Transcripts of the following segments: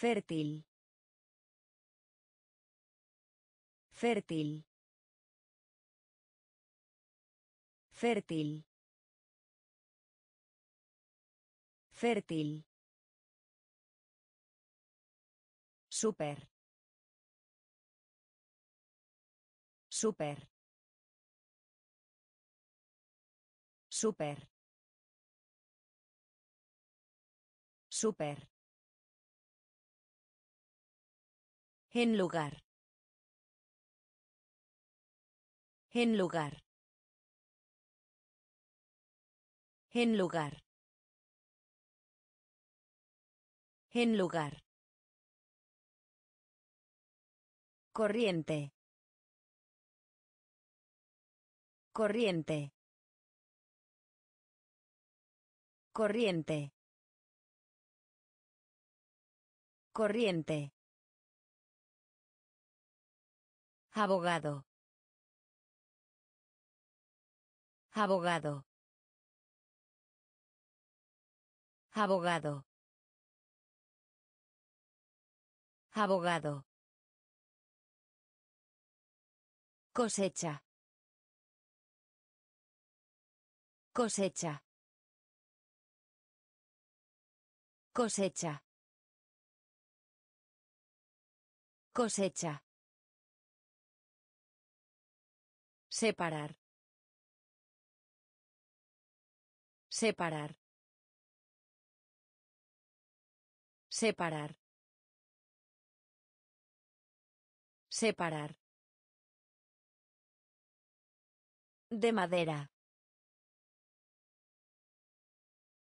Fértil. Fértil. Fértil. Fértil. Super. Super. Super. Super. En lugar. En lugar. En lugar. En lugar. Corriente. Corriente. Corriente. Corriente. Abogado. Abogado. Abogado. Abogado. Cosecha. Cosecha. Cosecha. Cosecha. Separar. Separar. Separar. Separar. De madera.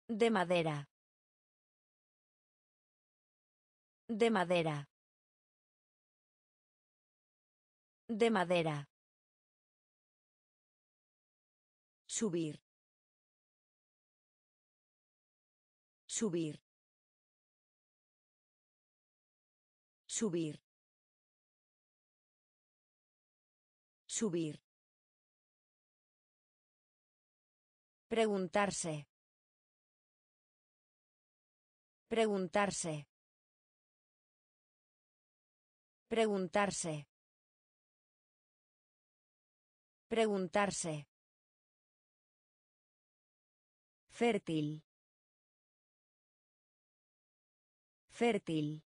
De madera. De madera. De madera. Subir. Subir. Subir. Subir. Preguntarse. Preguntarse. Preguntarse. Preguntarse. Fértil. Fértil.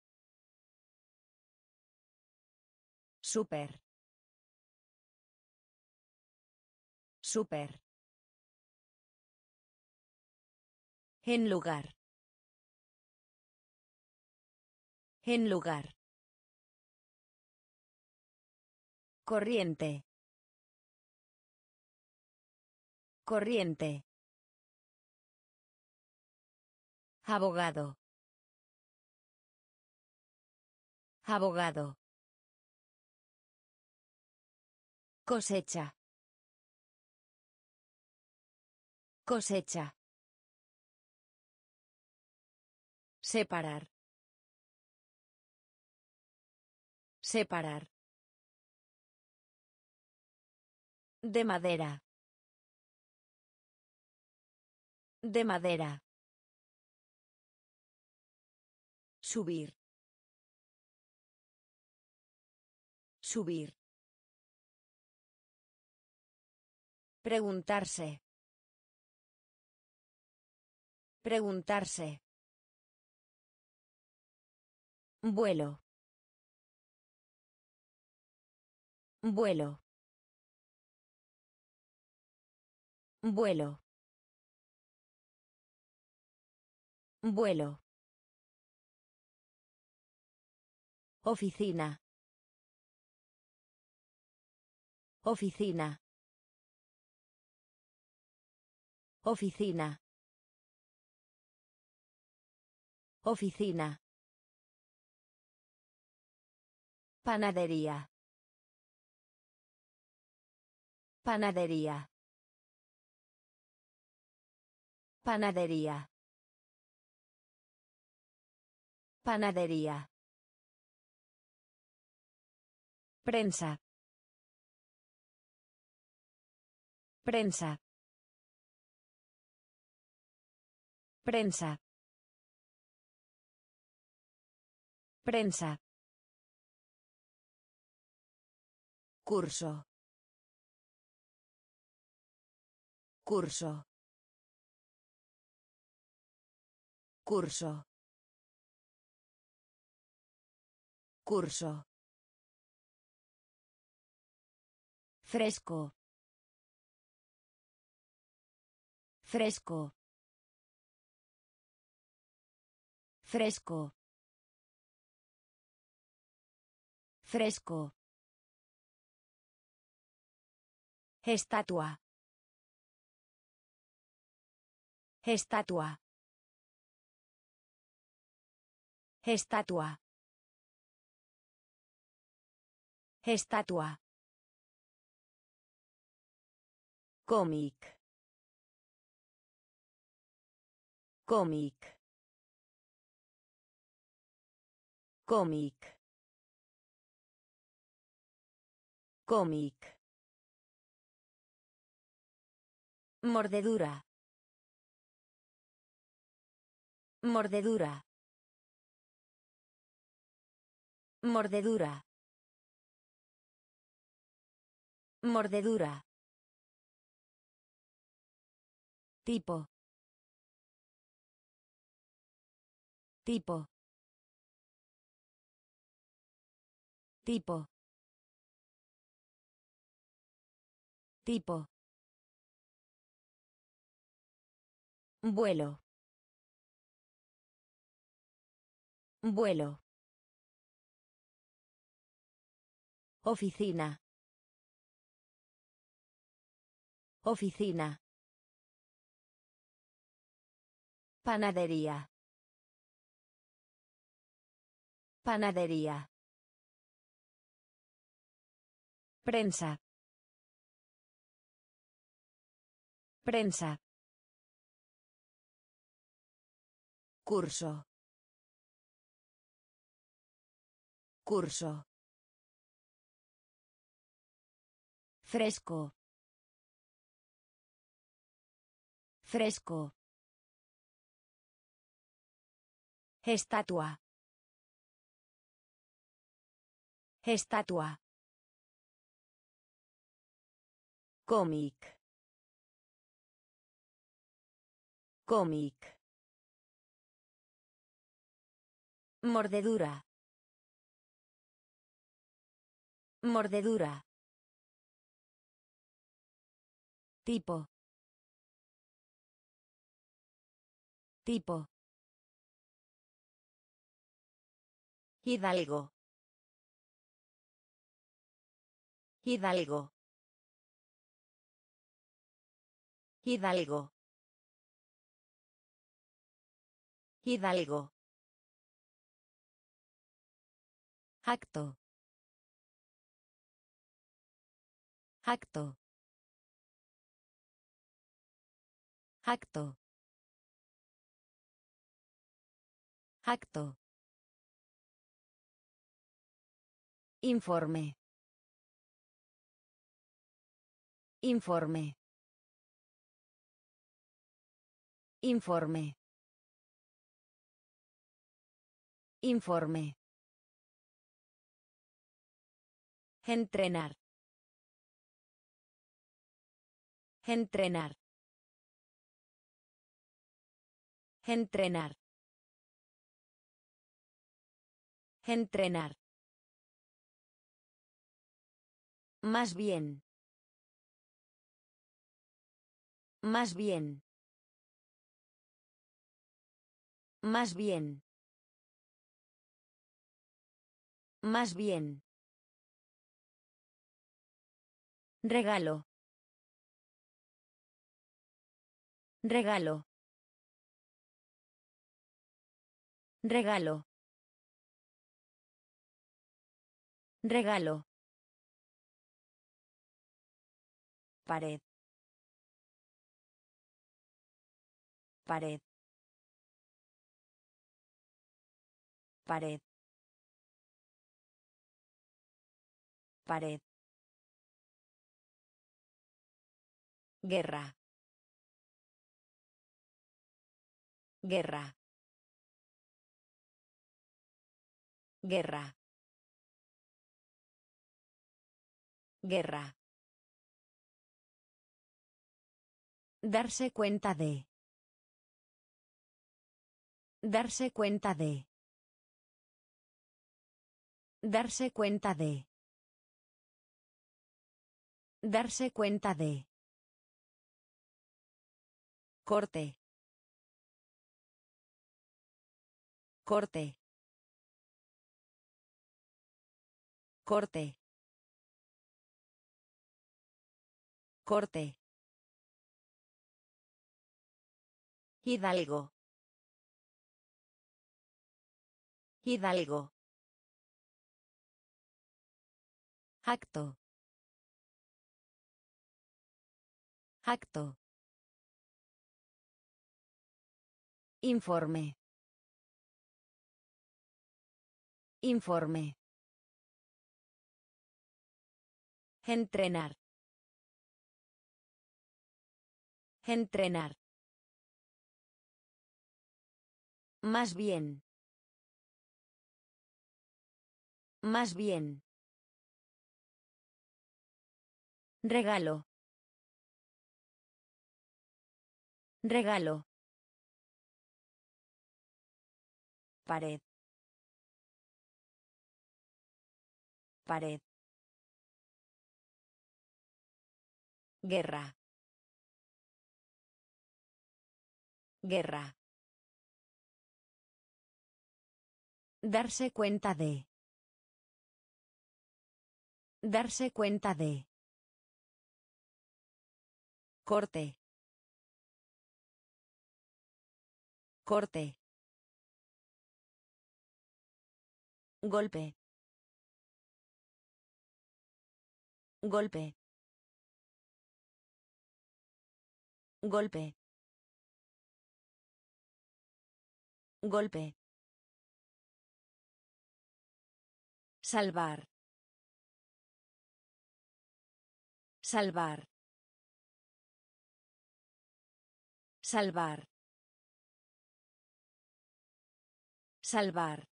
Super. Super. En lugar. En lugar. Corriente. Corriente. Abogado. Abogado. Cosecha. Cosecha. Separar. Separar. De madera. De madera. Subir. Subir. Preguntarse. Preguntarse. Vuelo. Vuelo. Vuelo. Vuelo. Oficina. Oficina. Oficina. Oficina. Panadería. Panadería. Panadería. Panadería. Prensa. Prensa. Prensa. Prensa. Curso. Curso. Curso. Curso. Fresco. Fresco. Fresco. Fresco. Estatua. Estatua. Estatua. Estatua. Cómic. Cómic. Cómic. Cómic. Mordedura. Mordedura. Mordedura. Mordedura. Tipo. Tipo. Tipo. Tipo. Vuelo. Vuelo. Oficina. Oficina. Panadería. Panadería. Prensa. Prensa. Curso. Curso. Fresco. Fresco. Estatua. Estatua. Cómic. Cómic. Mordedura. Mordedura. Tipo. Tipo. Hidalgo. Hidalgo. Hidalgo. Hidalgo. Acto. Acto. Acto. Acto. Informe. Informe. Informe. Informe. Entrenar. Entrenar. Entrenar. Entrenar. Más bien. Más bien. Más bien. Más bien. Regalo. Regalo. Regalo. Regalo. Pared. Pared. Pared. Pared. Guerra. Guerra. Guerra. Guerra. Darse cuenta de. Darse cuenta de. Darse cuenta de. Darse cuenta de. Corte. Corte. Corte. Corte. Hidalgo. Hidalgo. Acto. Acto. Informe. Informe. Entrenar. Entrenar. Más bien. Más bien. Regalo. Regalo. Pared. Pared. Guerra. Guerra. Darse cuenta de. Darse cuenta de. Corte. Corte. Golpe. Golpe. Golpe. Golpe. Salvar. Salvar. Salvar. Salvar.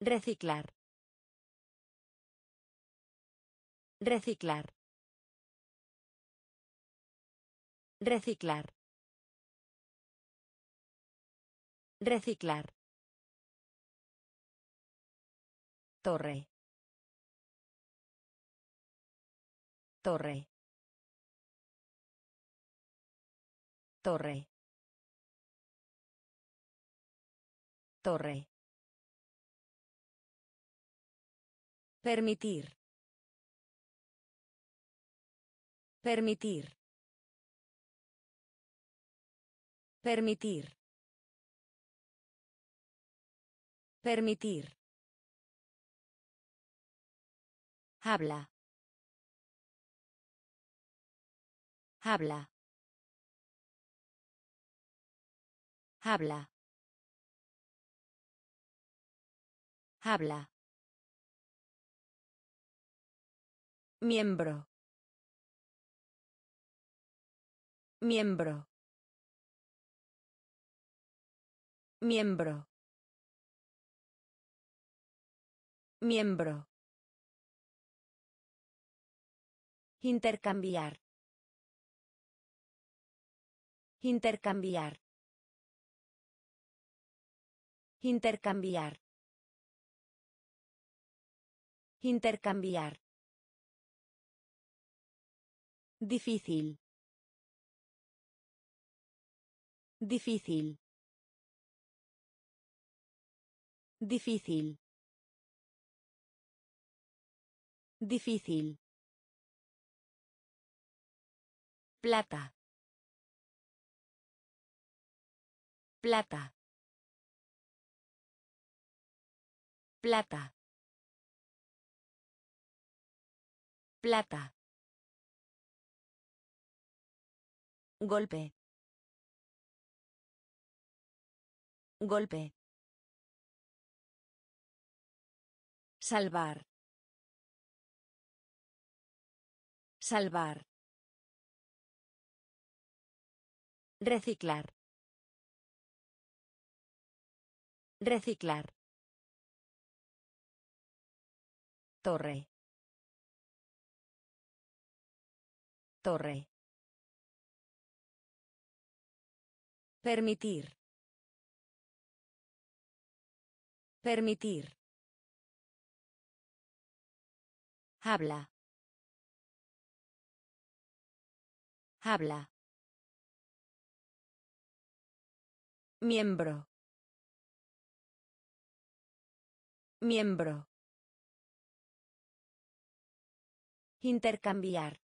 Reciclar. Reciclar. Reciclar. Reciclar. Torre. Torre. Torre. Torre. Permitir. Permitir. Permitir. Permitir. Habla. Habla. Habla. Habla. Miembro. Miembro. Miembro. Miembro. Intercambiar. Intercambiar. Intercambiar. Intercambiar. Difícil. Difícil. Difícil. Difícil. Plata. Plata. Plata. Plata. Golpe. Golpe. Salvar. Salvar. Reciclar. Reciclar. Torre. Torre. Permitir. Permitir. Habla. Habla. Miembro. Miembro. Intercambiar.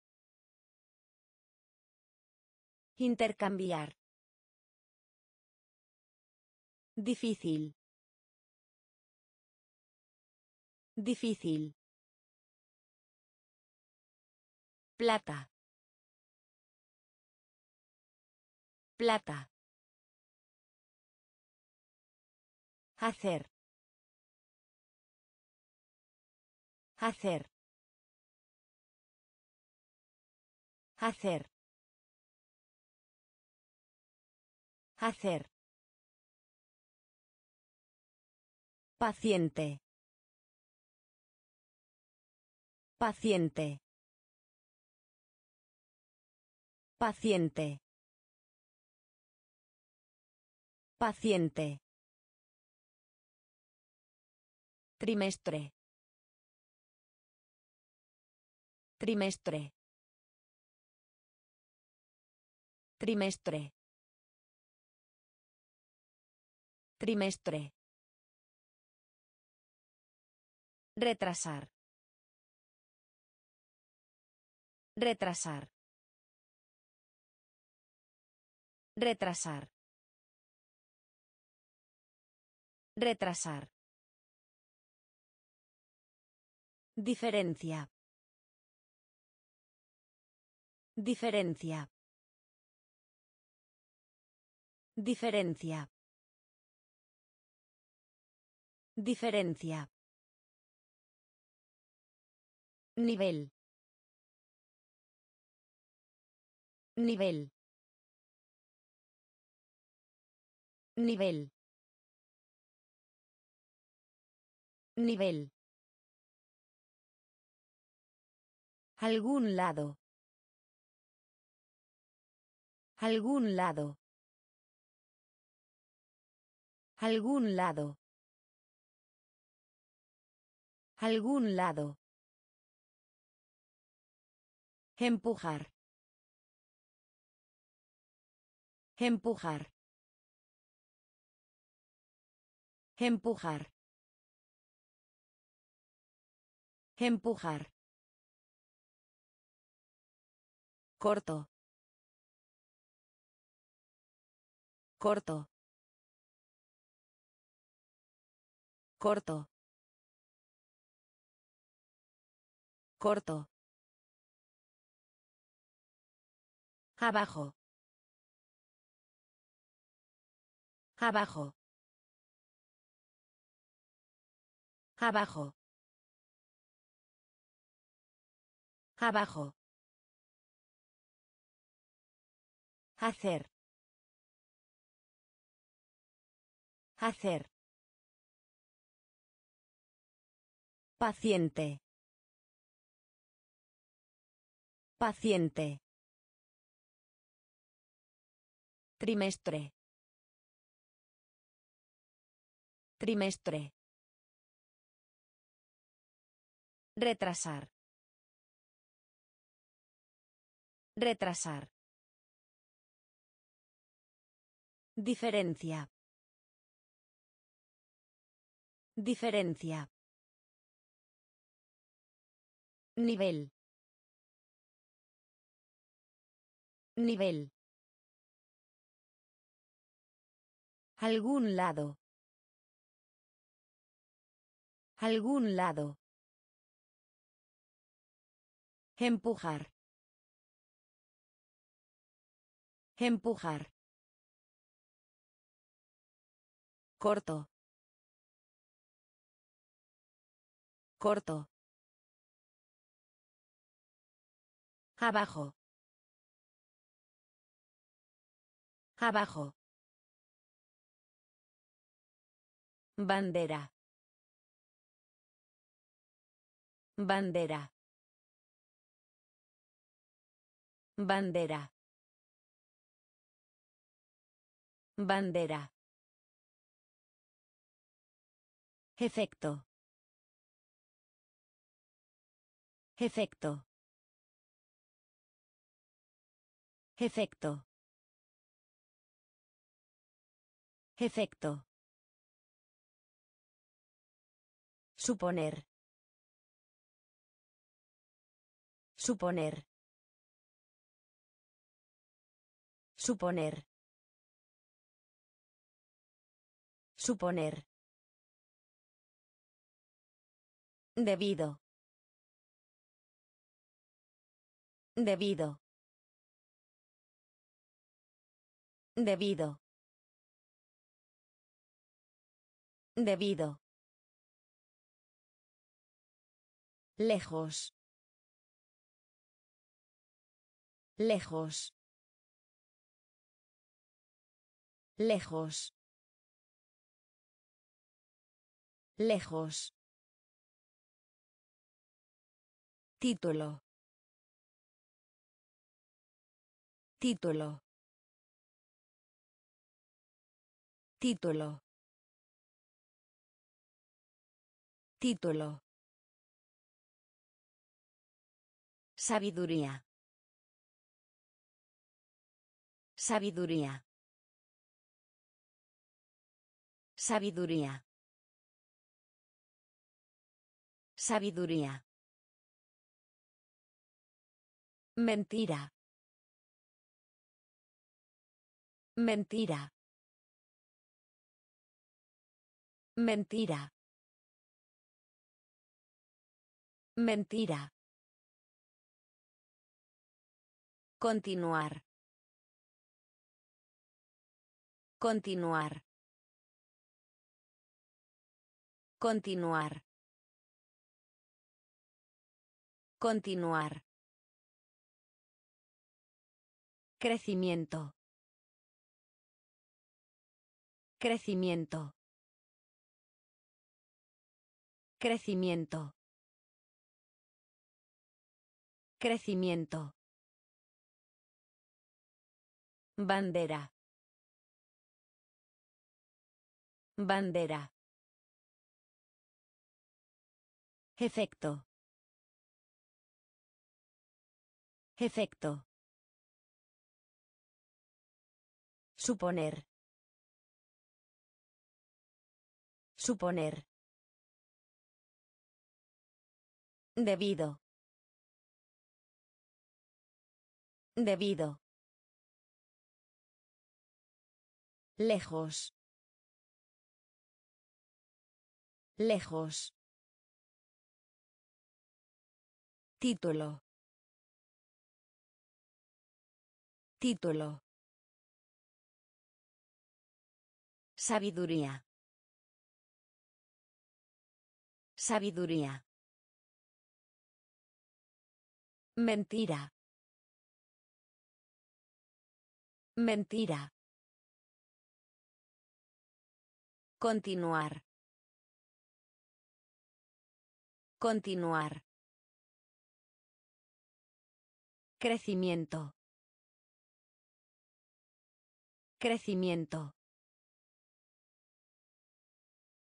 Intercambiar. Difícil. Difícil. Plata. Plata. Hacer. Hacer. Hacer. Hacer. Paciente. Paciente. Paciente. Paciente. Trimestre. Trimestre. Trimestre. Trimestre. Retrasar. Retrasar. Retrasar. Retrasar. Diferencia. Diferencia. Diferencia. Diferencia. Nivel. Nivel. Nivel. Nivel. Algún lado. Algún lado. Algún lado. Algún lado. Empujar. Empujar. Empujar. Empujar. Corto. Corto. Corto. Corto. Abajo. Abajo. Abajo. Abajo. Hacer. Hacer. Paciente. Paciente. Trimestre. Trimestre. Retrasar. Retrasar. Diferencia. Diferencia. Nivel. Nivel. Algún lado. Algún lado. Empujar. Empujar. Corto. Corto. Abajo. Abajo. Bandera. Bandera. Bandera. Bandera. Efecto. Efecto. Efecto. Efecto. Suponer. Suponer. Suponer. Suponer. Debido. Debido. Debido. Debido. Lejos. Lejos. Lejos. Lejos. Título. Título. Título. Título. Sabiduría. Sabiduría. Sabiduría. Sabiduría. Mentira. Mentira. Mentira. Mentira. Continuar. Continuar. Continuar. Continuar. Crecimiento. Crecimiento. Crecimiento. Crecimiento. Bandera. Bandera. Efecto. Efecto. Suponer. Suponer. Debido. Debido. Lejos. Lejos. Título. Título. Sabiduría. Sabiduría. Mentira. Mentira. Continuar. Continuar. Crecimiento. Crecimiento.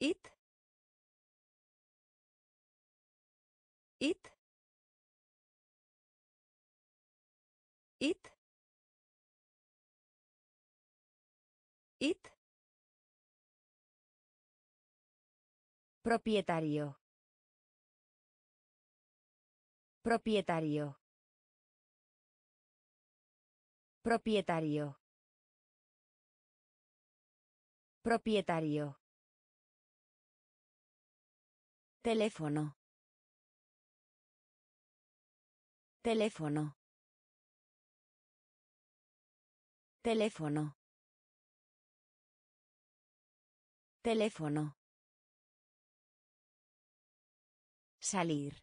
It. It. It. It. Propietario. Propietario. Propietario. Propietario. Teléfono. Teléfono. Teléfono. Teléfono. Salir.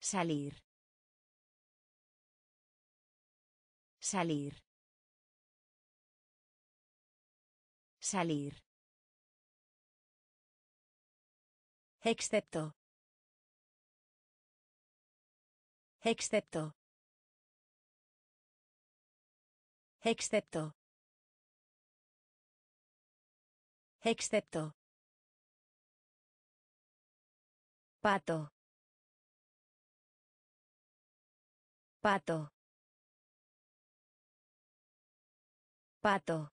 Salir. Salir. Salir. Excepto. Excepto. Excepto. Excepto. Pato. Pato. Pato.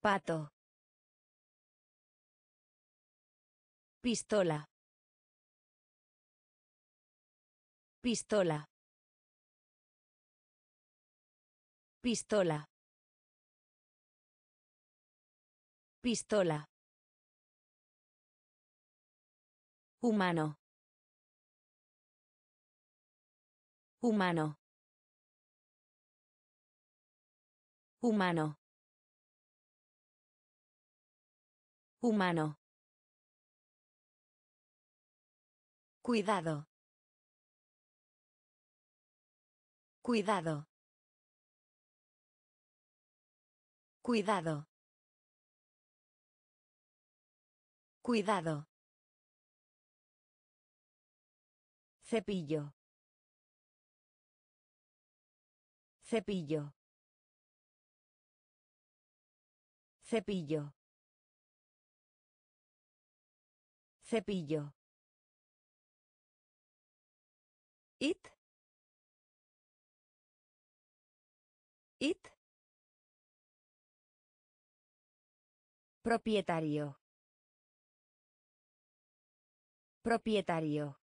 Pato. Pistola. Pistola. Pistola. Pistola. Humano. Humano. Humano. Humano. Cuidado. Cuidado. Cuidado. Cuidado. Cepillo. Cepillo. Cepillo. Cepillo. It. It. Propietario. Propietario.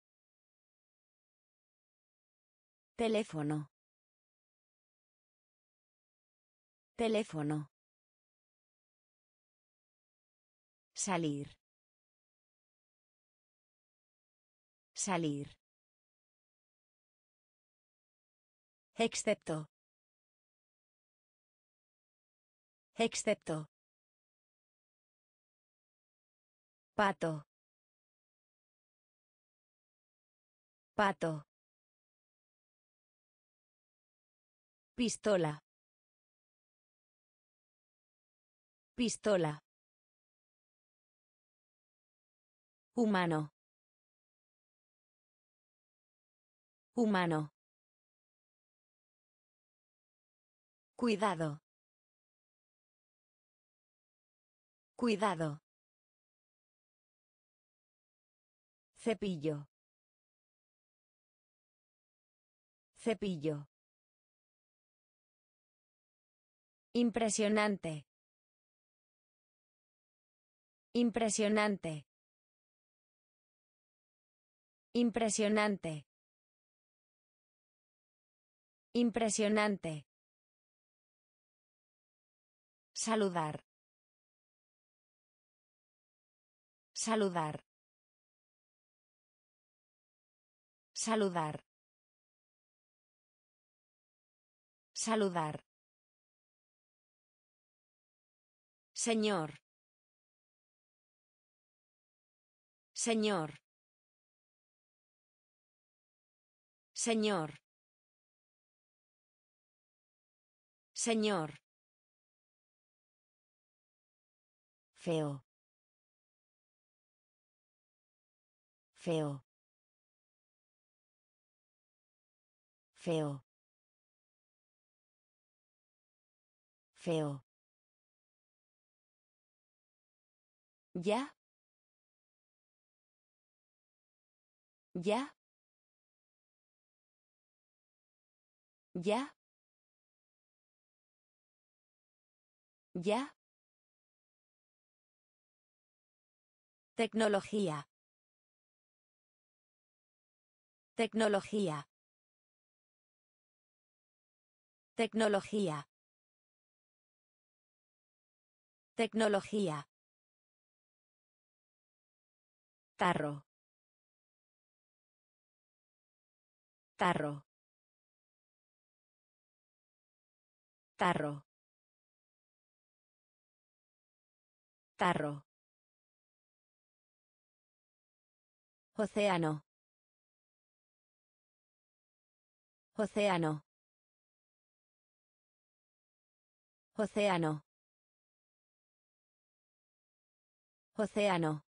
Teléfono. Teléfono. Salir. Salir. Excepto. Excepto. Pato. Pato. Pistola. Pistola. Humano. Humano. Cuidado. Cuidado. Cepillo. Cepillo. Impresionante. Impresionante. Impresionante. Impresionante. Saludar. Saludar. Saludar. Saludar. Señor. Señor. Señor. Señor. Feo. Feo. Feo. Feo. Ya. Ya. Ya. Ya. Tecnología. Tecnología. Tecnología. Tecnología. Tarro. Tarro. Tarro. Tarro. Océano. Océano. Océano. Océano.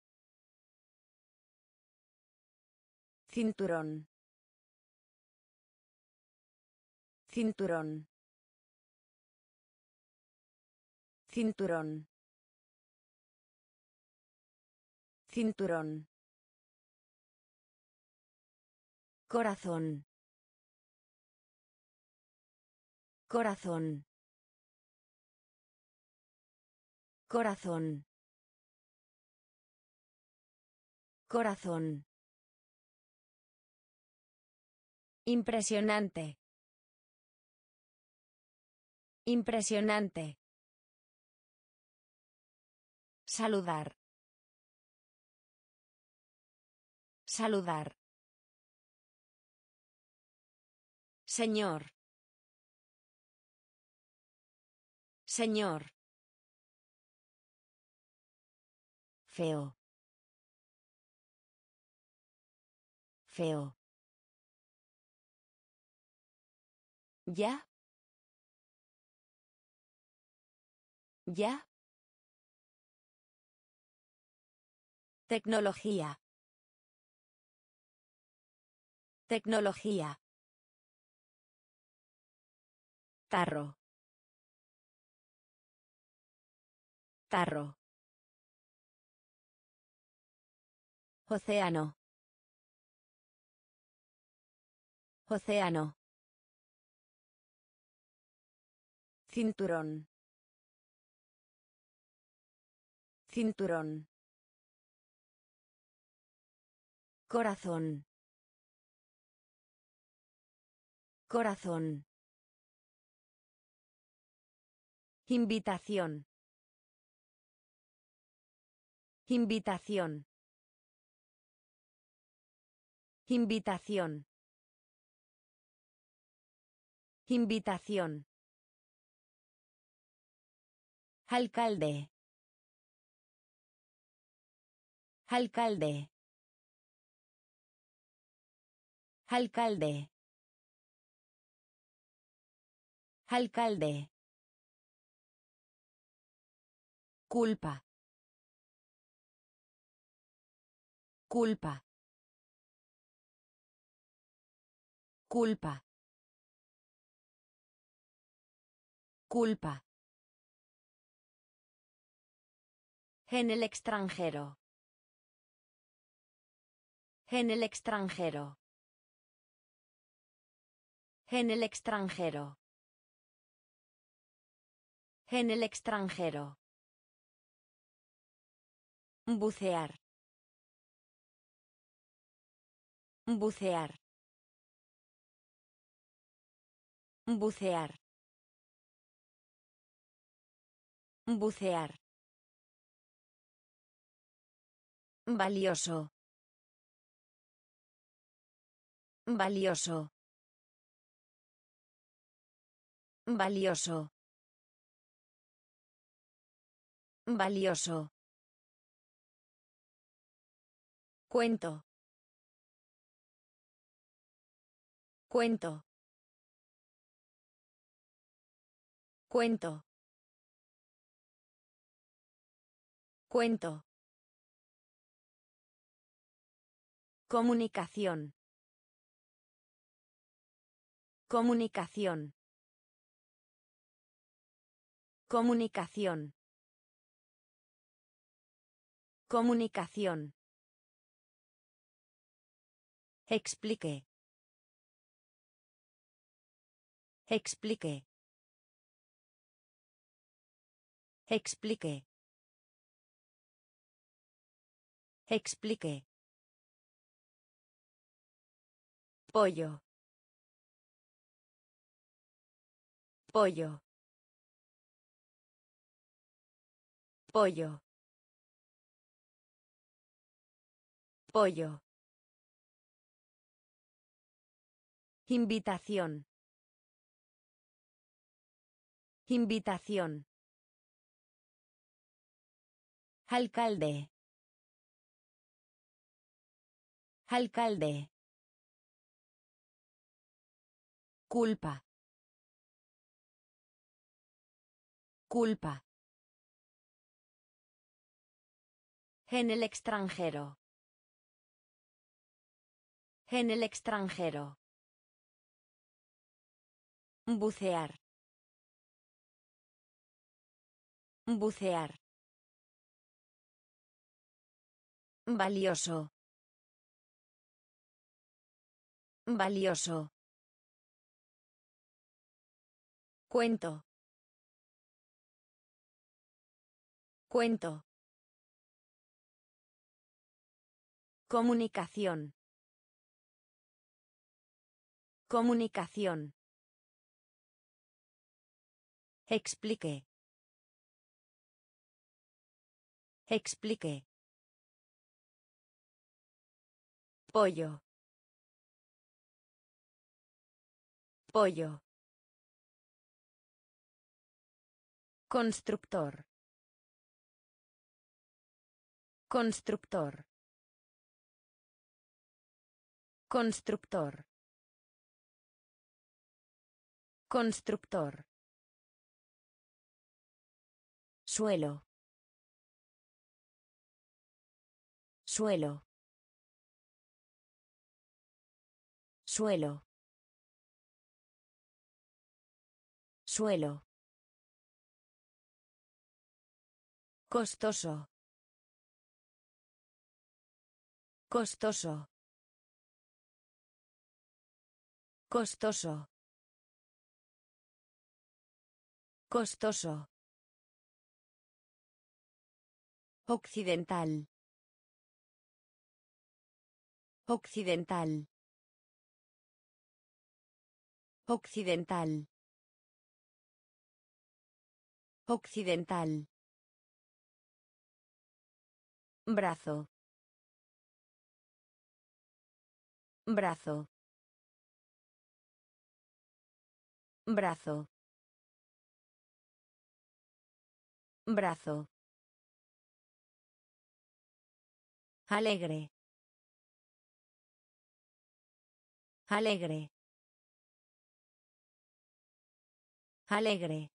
Cinturón. Cinturón. Cinturón. Cinturón. Corazón. Corazón. Corazón. Corazón. Impresionante. Impresionante. Saludar. Saludar. Señor. Señor. Feo. Feo. Ya. Ya. Tecnología. Tecnología. Tarro. Tarro. Océano. Océano. Cinturón. Cinturón. Corazón. Corazón. Invitación. Invitación. Invitación. Invitación. Alcalde. Alcalde. Alcalde. Alcalde. Culpa. Culpa. Culpa. Culpa. En el extranjero. En el extranjero. En el extranjero. En el extranjero. Bucear. Bucear. Bucear. Bucear. Valioso. Valioso. Valioso. Valioso. Cuento. Cuento. Cuento. Cuento. Comunicación. Comunicación. Comunicación. Comunicación. Explique. Explique. Explique. Explique. Pollo. Pollo. Pollo. Pollo. Invitación. Alcalde. Alcalde. Culpa. Culpa. En el extranjero. En el extranjero. Bucear. Bucear. Valioso. Valioso. Cuento. Cuento. Comunicación. Comunicación. Explique. Explique. Pollo. Pollo. Constructor. Constructor. Constructor. Constructor. Suelo. Suelo. Suelo. Suelo. Costoso. Costoso. Costoso. Costoso. Occidental. Occidental. Occidental. Occidental. Brazo. Brazo. Brazo. Brazo. Alegre. Alegre. Alegre.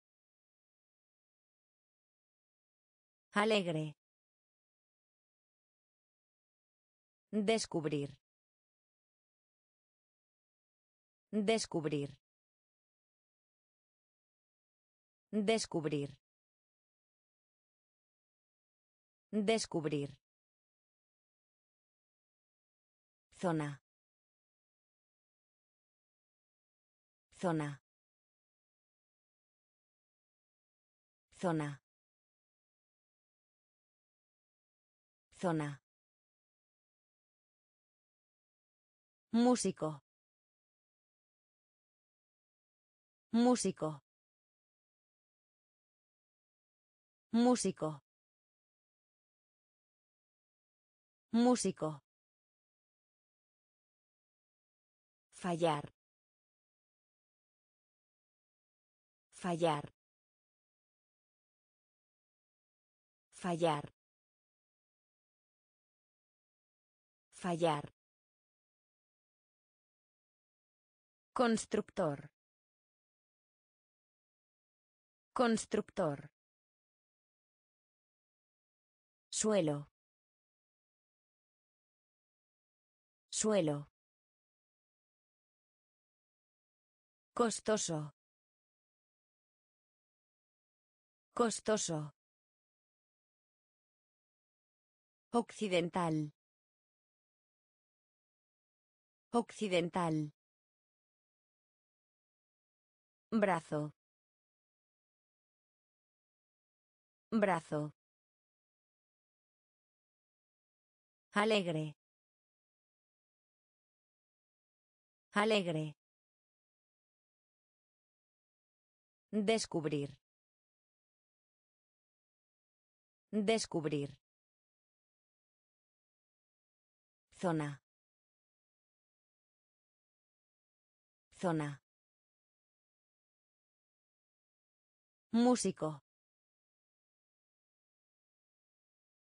Alegre. Descubrir. Descubrir. Descubrir. Descubrir. Zona. Zona. Zona. Zona. Músico. Músico. Músico. Músico. Fallar. Fallar. Fallar. Fallar. Constructor. Constructor. Suelo. Suelo. Costoso. Costoso. Occidental. Occidental. Brazo. Brazo. Alegre. Alegre. Descubrir. Descubrir. Zona. Zona. Músico.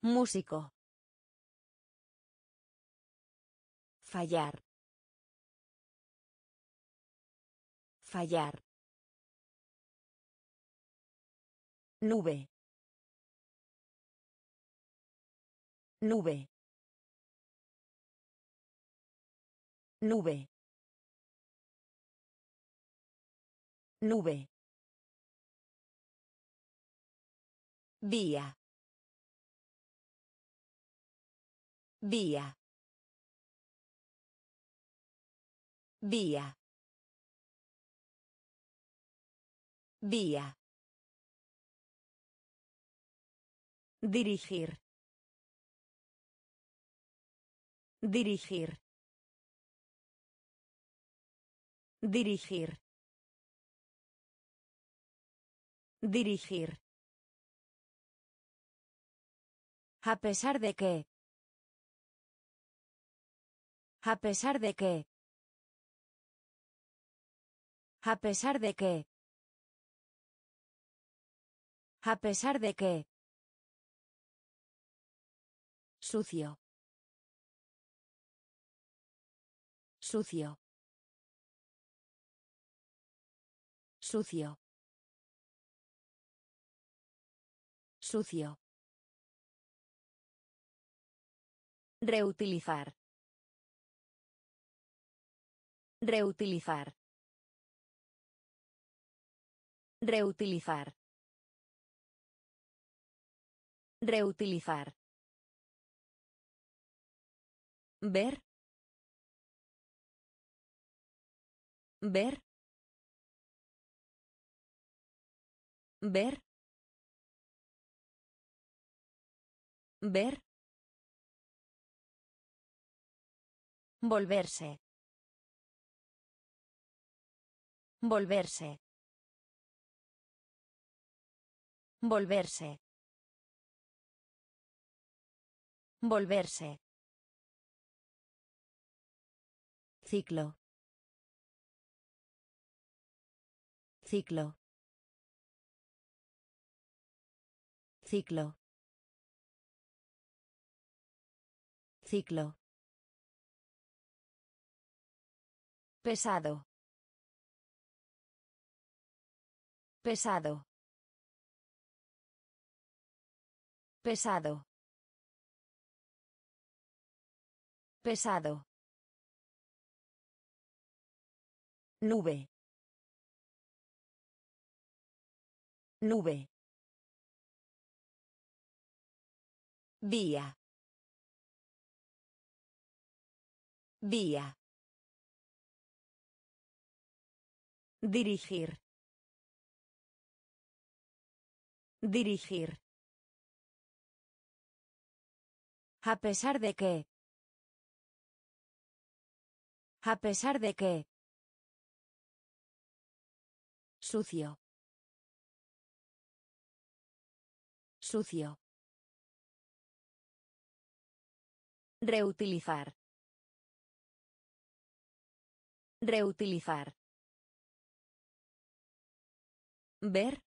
Músico. Fallar. Fallar. Nube. Nube. Nube. Nube. Vía. Vía. Vía. Vía. Dirigir. Dirigir. Dirigir. Dirigir. A pesar de que. A pesar de que. A pesar de que. A pesar de que. Sucio. Sucio. Sucio. Sucio. Reutilizar. Reutilizar. Reutilizar. Reutilizar. Ver. Ver. Ver. Ver. Volverse. Volverse. Volverse. Volverse. Ciclo. Ciclo. Ciclo. Ciclo. Pesado. Pesado. Pesado. Pesado. Nube. Nube. Vía. Vía. Dirigir. Dirigir. A pesar de que. A pesar de que. Sucio. Sucio. Reutilizar. Reutilizar. Ver.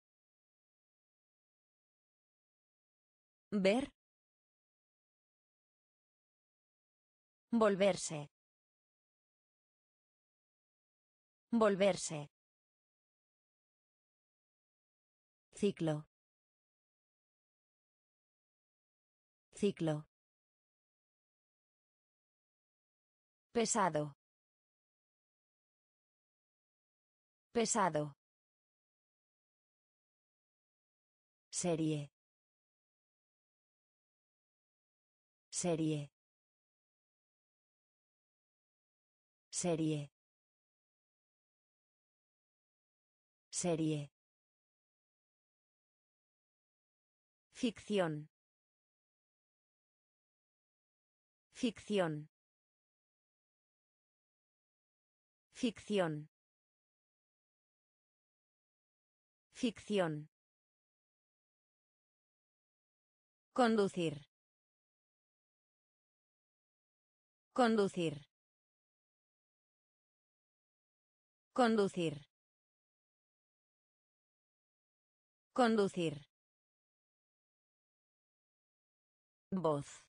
Ver. Volverse. Volverse. Ciclo. Ciclo. Pesado. Pesado. Serie. Serie. Serie. Serie. Ficción. Ficción. Ficción. Ficción. Conducir. Conducir. Conducir. Conducir. Voz.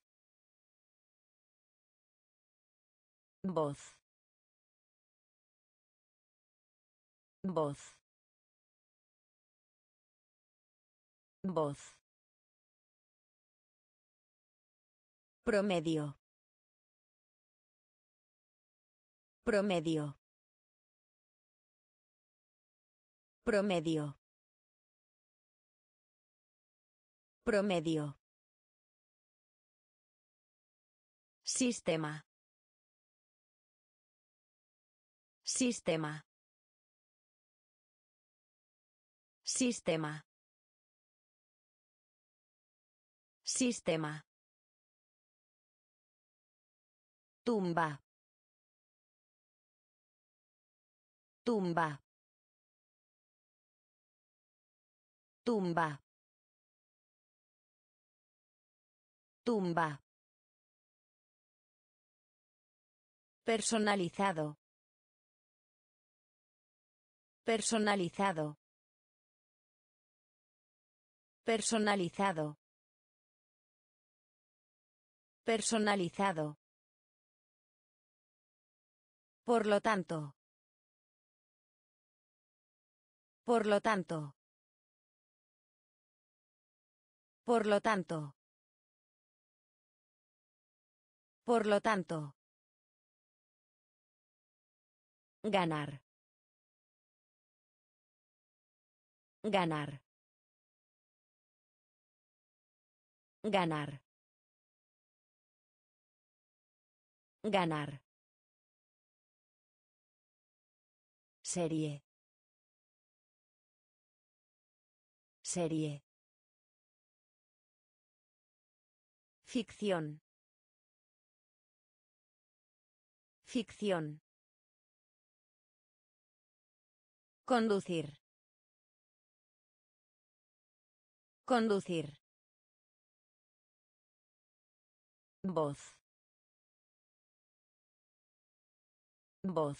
Voz. Voz. Voz. Promedio. Promedio. Promedio. Promedio. Sistema. Sistema. Sistema. Sistema. Tumba. Tumba. Tumba. Tumba. Personalizado. Personalizado. Personalizado. Personalizado. Por lo tanto. Por lo tanto. Por lo tanto. Por lo tanto. Ganar. Ganar. Ganar. Ganar. Serie. Serie. Ficción. Ficción. Conducir. Conducir. Voz. Voz.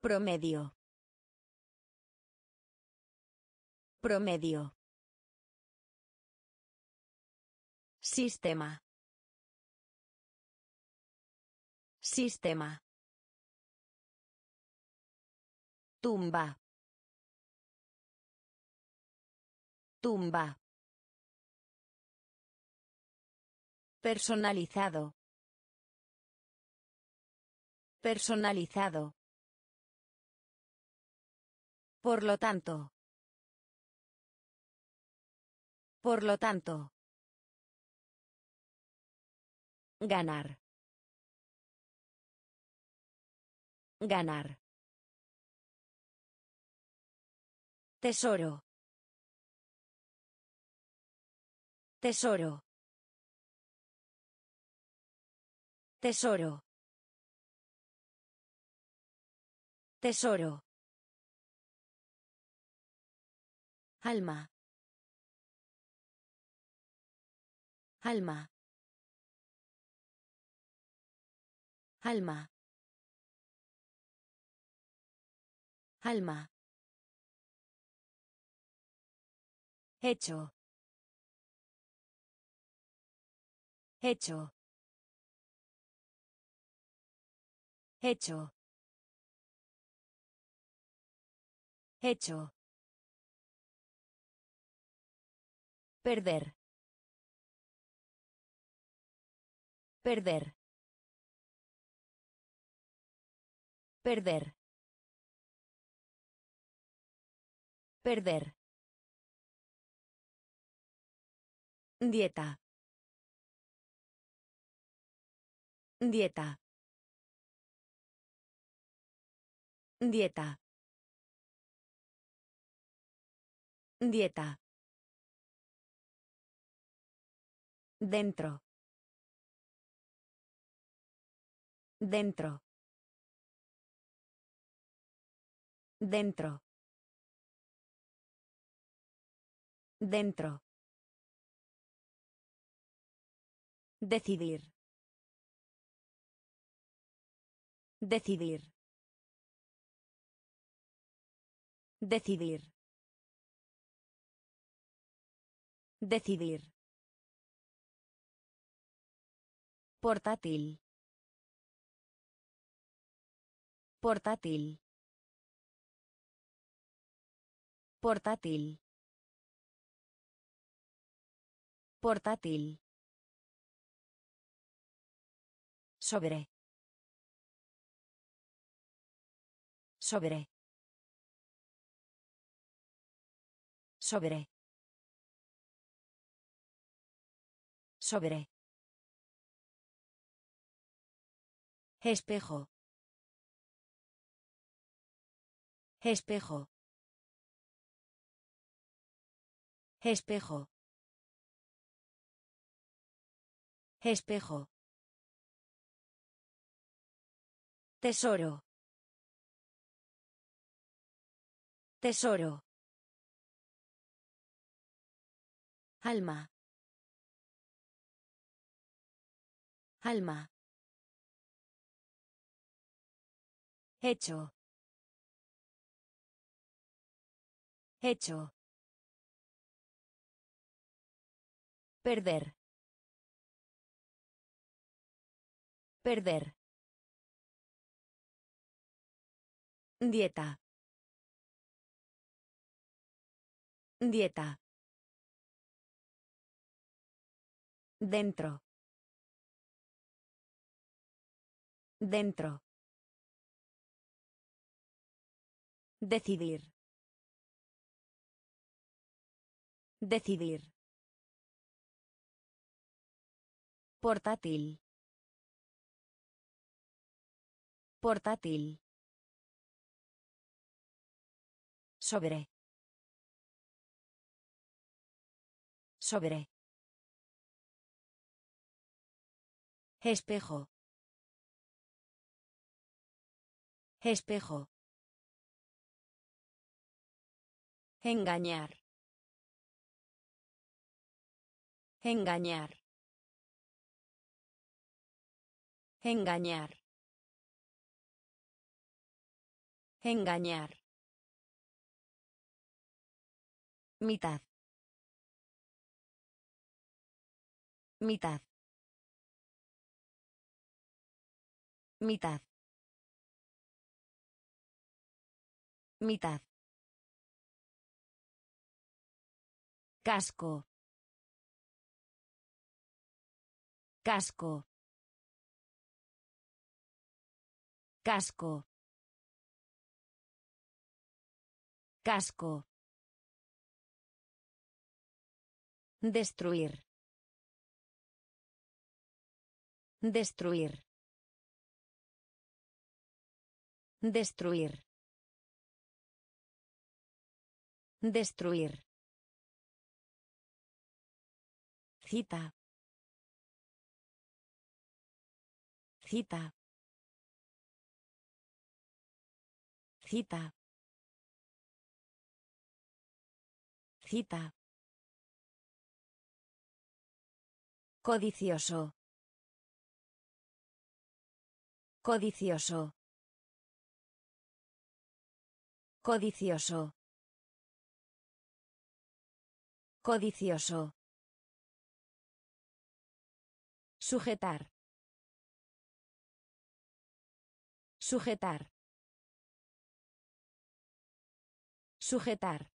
Promedio. Promedio. Sistema. Sistema. Tumba. Tumba. Personalizado. Personalizado. Por lo tanto. Por lo tanto. Ganar. Ganar. Tesoro. Tesoro. Tesoro. Tesoro. Alma. Alma. Alma. Alma. Hecho. Hecho. Hecho. Hecho. Perder. Perder. Perder. Perder. Dieta. Dieta. Dieta. Dieta. Dentro. Dentro. Dentro. Dentro. Decidir. Decidir. Decidir. Decidir. Portátil. Portátil. Portátil. Portátil. Sobre. Sobre. Sobre. Sobre. Espejo. Espejo. Espejo. Espejo. Tesoro. Tesoro. Alma. Alma. Hecho. Hecho. Perder. Perder. Dieta. Dieta. Dentro. Dentro. Decidir. Decidir. Portátil. Portátil. Sobre. Sobre. Espejo. Espejo. Engañar. Engañar. Engañar. Engañar. Mitad. Mitad. Mitad. Mitad. Casco. Casco. Casco. Casco. Destruir. Destruir. Destruir. Destruir. Cita. Cita. Cita. Cita. Codicioso. Codicioso. Codicioso. Codicioso. Sujetar. Sujetar. Sujetar.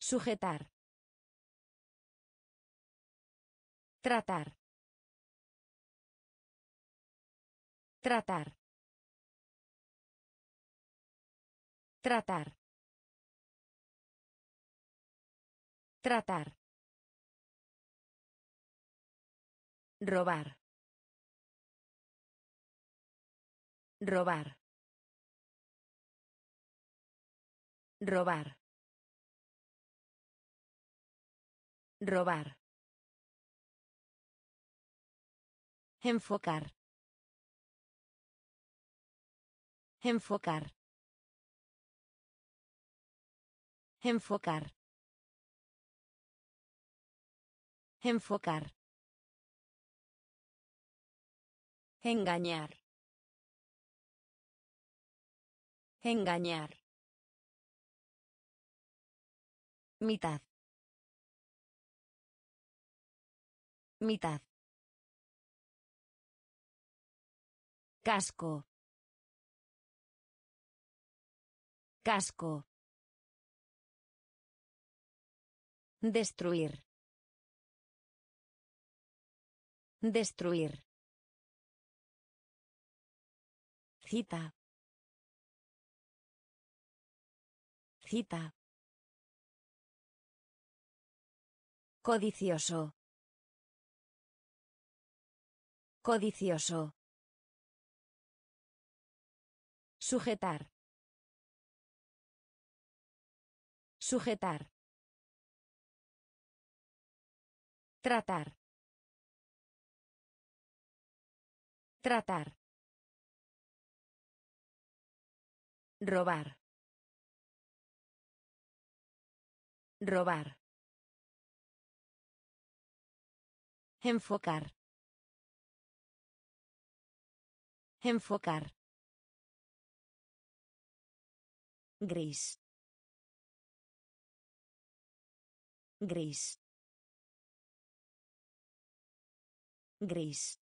Sujetar. Tratar. Tratar. Tratar. Tratar. Robar. Robar. Robar. Robar. Enfocar. Enfocar. Enfocar. Enfocar. Engañar. Engañar. Mitad. Mitad. Casco. Casco. Destruir. Destruir. Cita. Cita. Codicioso. Codicioso. Sujetar. Sujetar. Tratar. Tratar. Robar. Robar. Enfocar. Enfocar. Gris. Gris. Gris.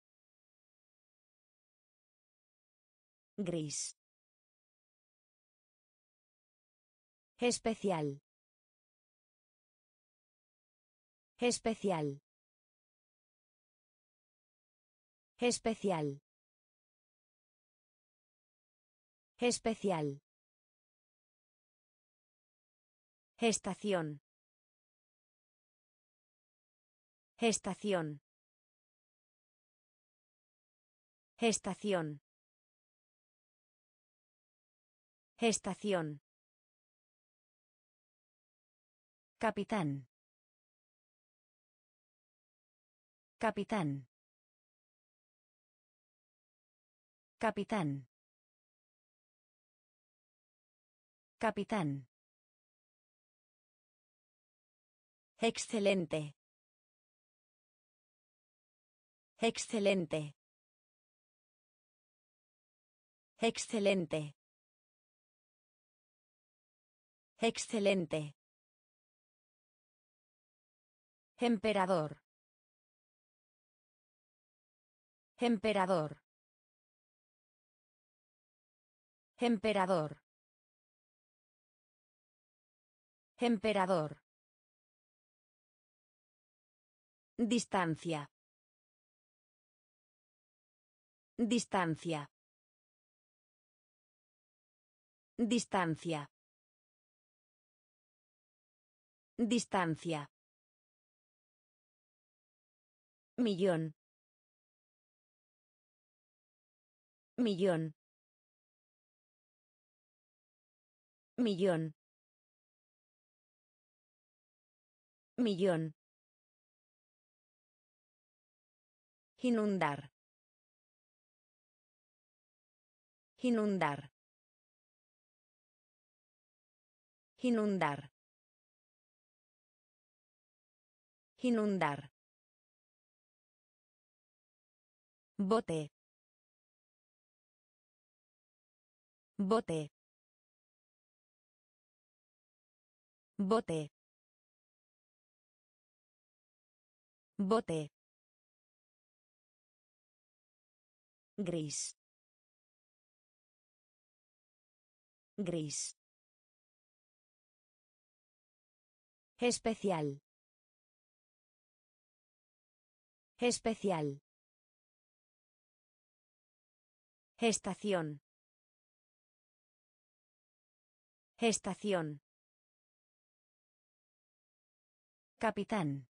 Gris. Especial. Especial. Especial. Especial. Estación. Estación. Estación. Estación. Capitán. Capitán. Capitán. Capitán. Excelente. Excelente. Excelente. Excelente. Emperador. Emperador. Emperador. Emperador. Distancia. Distancia. Distancia. Distancia. Millón. Millón. Millón. Millón. Inundar. Inundar. Inundar. Inundar. Bote. Bote. Bote. Bote. Gris. Gris. Especial. Especial. Estación. Estación. Capitán.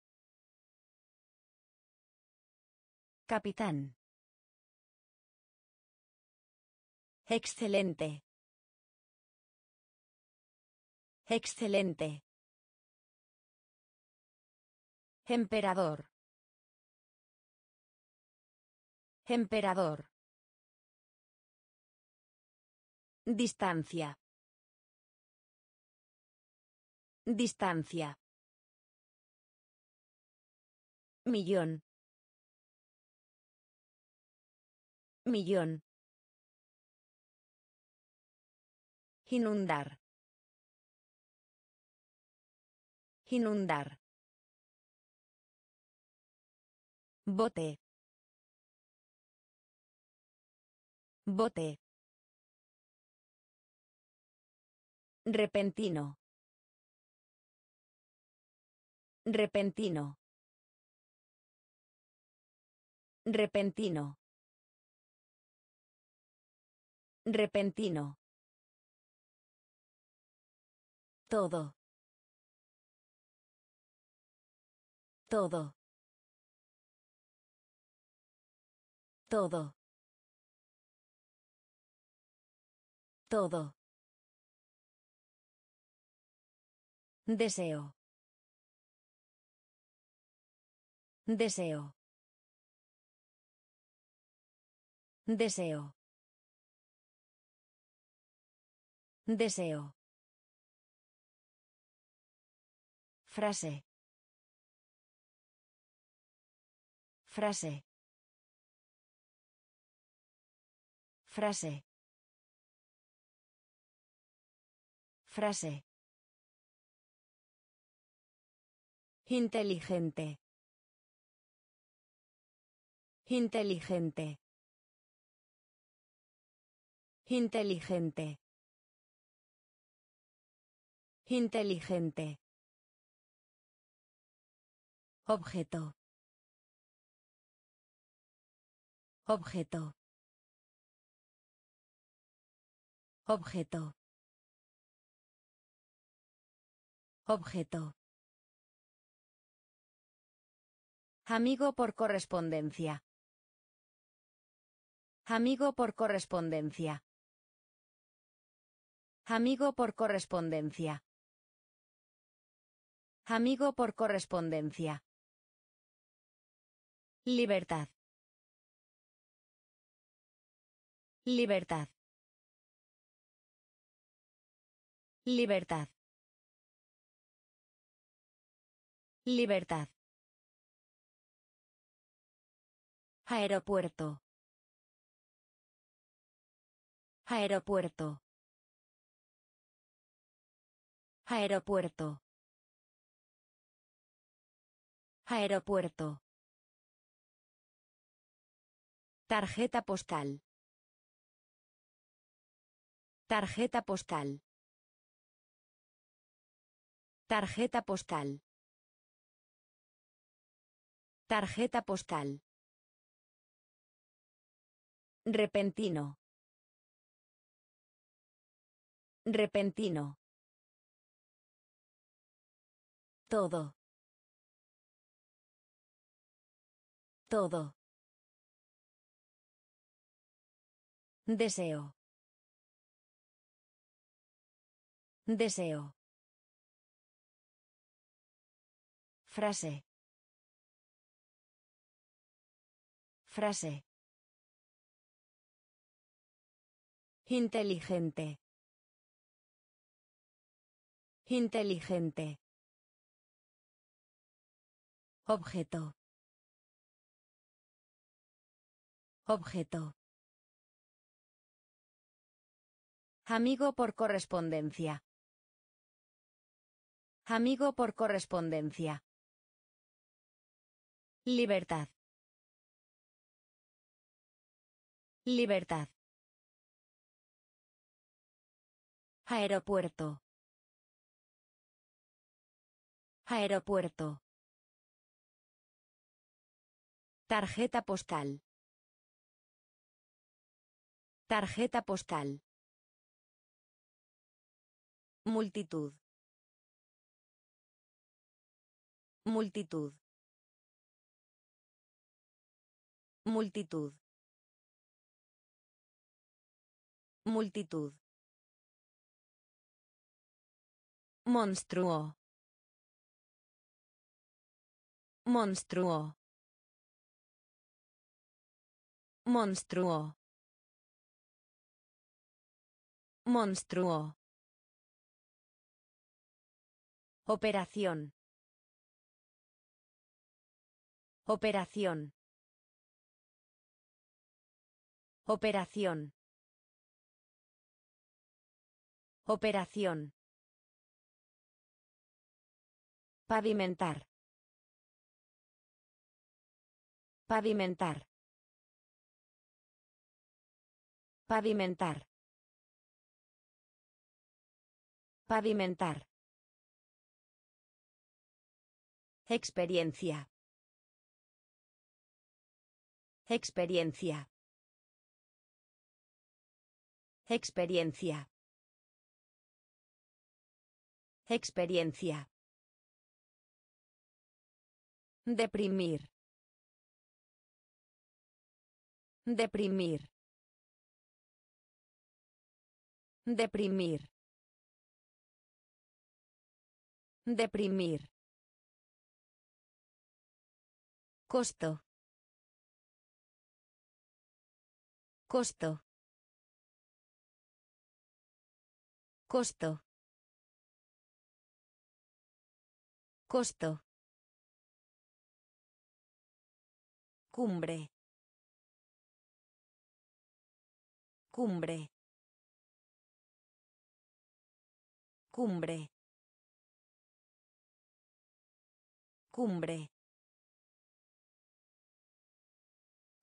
Capitán. Excelente. Excelente. Emperador. Emperador. Distancia. Distancia. Millón. Millón. Inundar. Inundar. Bote. Bote. Repentino. Repentino. Repentino. Repentino. Todo. Todo. Todo. Todo. Deseo. Deseo. Deseo. Deseo. Frase. Frase. Frase. Frase. Inteligente. Inteligente. Inteligente. Inteligente. Objeto. Objeto. Objeto. Objeto. Amigo por correspondencia. Amigo por correspondencia. Amigo por correspondencia. Amigo por correspondencia. Libertad. Libertad. Libertad. Libertad. Aeropuerto. Aeropuerto. Aeropuerto. Aeropuerto. Tarjeta postal. Tarjeta postal. Tarjeta postal. Tarjeta postal. Repentino. Repentino. Todo. Todo. Deseo. Deseo. Frase. Frase. Inteligente. Inteligente. Objeto. Objeto. Amigo por correspondencia. Amigo por correspondencia. Libertad. Libertad. Aeropuerto. Aeropuerto. Tarjeta postal. Tarjeta postal. Multitud. Multitud. Multitud. Multitud. Monstruo. Monstruo. Monstruo. Monstruo. Operación. Operación. Operación. Operación. Pavimentar. Pavimentar. Pavimentar. Pavimentar. Experiencia. Experiencia. Experiencia. Experiencia. Deprimir. Deprimir. Deprimir. Deprimir. Costo. Costo. Costo. Costo. Cumbre. Cumbre. Cumbre. Cumbre.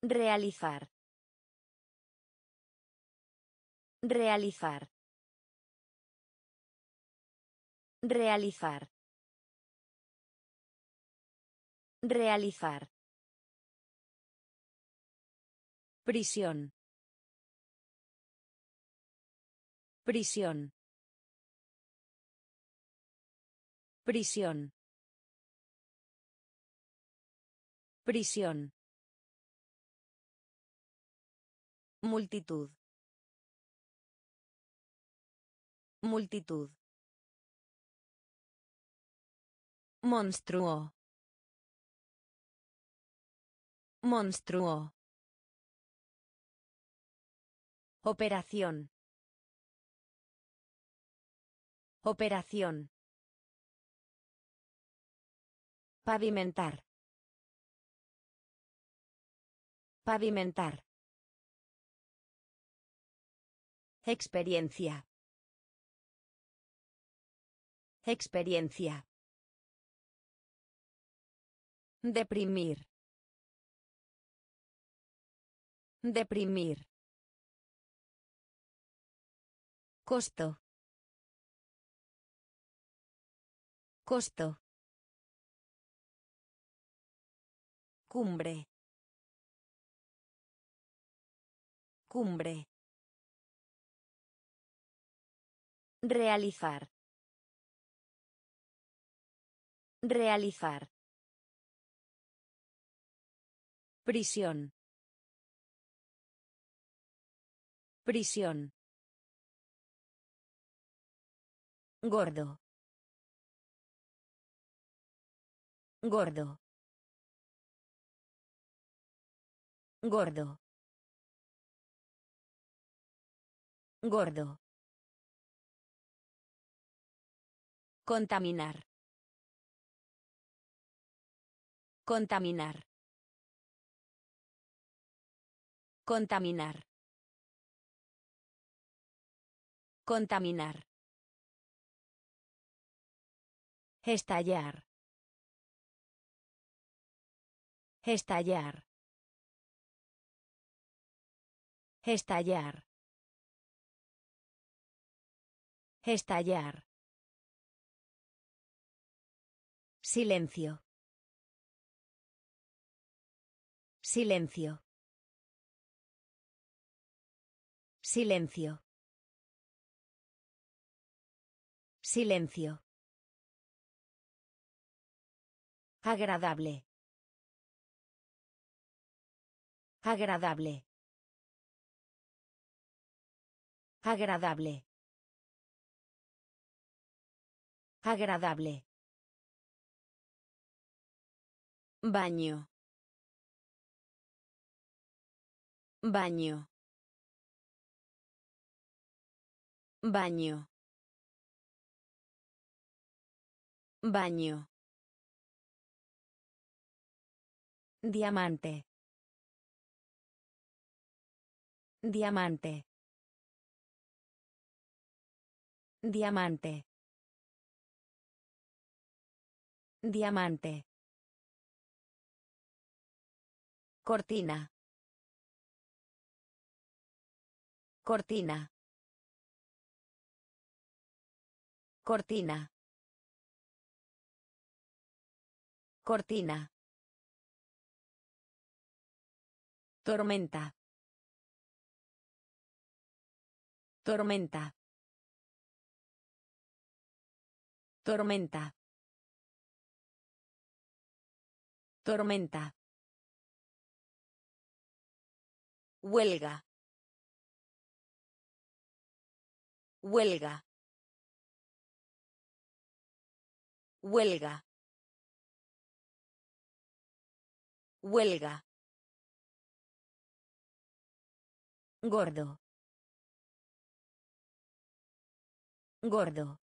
Realizar. Realizar. Realizar. Realizar. Prisión. Prisión. Prisión. Prisión. Multitud. Multitud. Monstruo. Monstruo. Operación. Operación. Pavimentar. Pavimentar. Experiencia. Experiencia. Deprimir. Deprimir. Costo. Costo. Cumbre. Cumbre. Realizar. Realizar. Prisión. Prisión. Gordo. Gordo. Gordo. Gordo. Contaminar. Contaminar. Contaminar. Contaminar. Estallar. Estallar. Estallar. Estallar. Silencio. Silencio. Silencio. Silencio. Agradable. Agradable. Agradable. Agradable. Baño. Baño. Baño. Baño. Diamante. Diamante. Diamante. Diamante. Cortina. Cortina. Cortina. Cortina. Tormenta. Tormenta. Tormenta. Tormenta. Huelga. Huelga. Huelga. Huelga. Gordo. Gordo.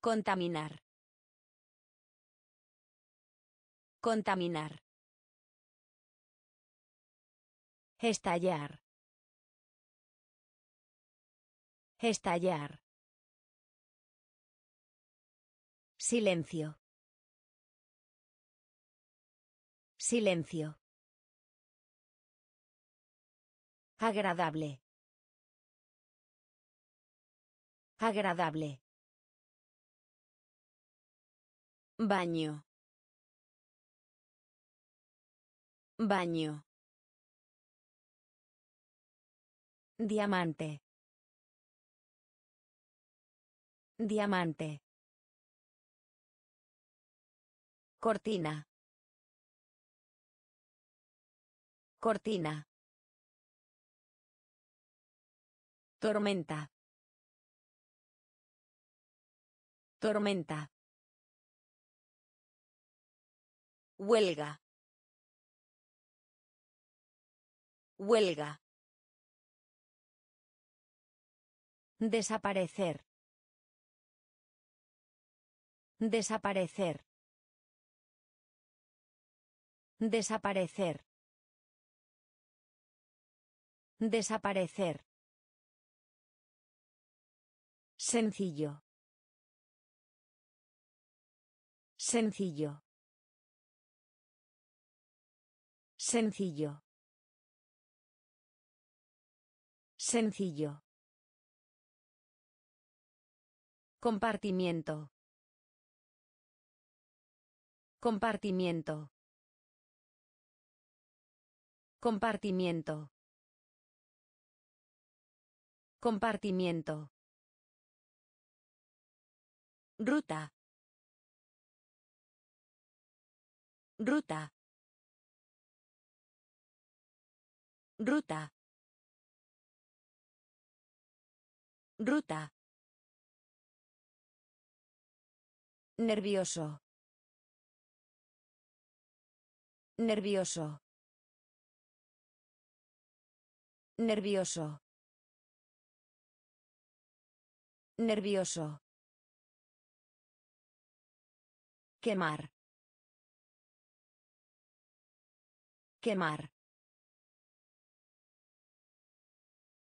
Contaminar. Contaminar. Estallar. Estallar. Silencio. Silencio. Agradable. Agradable. Baño. Baño. Diamante. Diamante. Cortina. Cortina. Tormenta. Tormenta. Huelga. Huelga. Desaparecer. Desaparecer. Desaparecer. Desaparecer. Sencillo. Sencillo. Sencillo. Sencillo. Compartimiento. Compartimiento. Compartimiento. Compartimiento. Ruta. Ruta. Ruta. Ruta. Nervioso. Nervioso. Nervioso. Nervioso. Quemar. Quemar.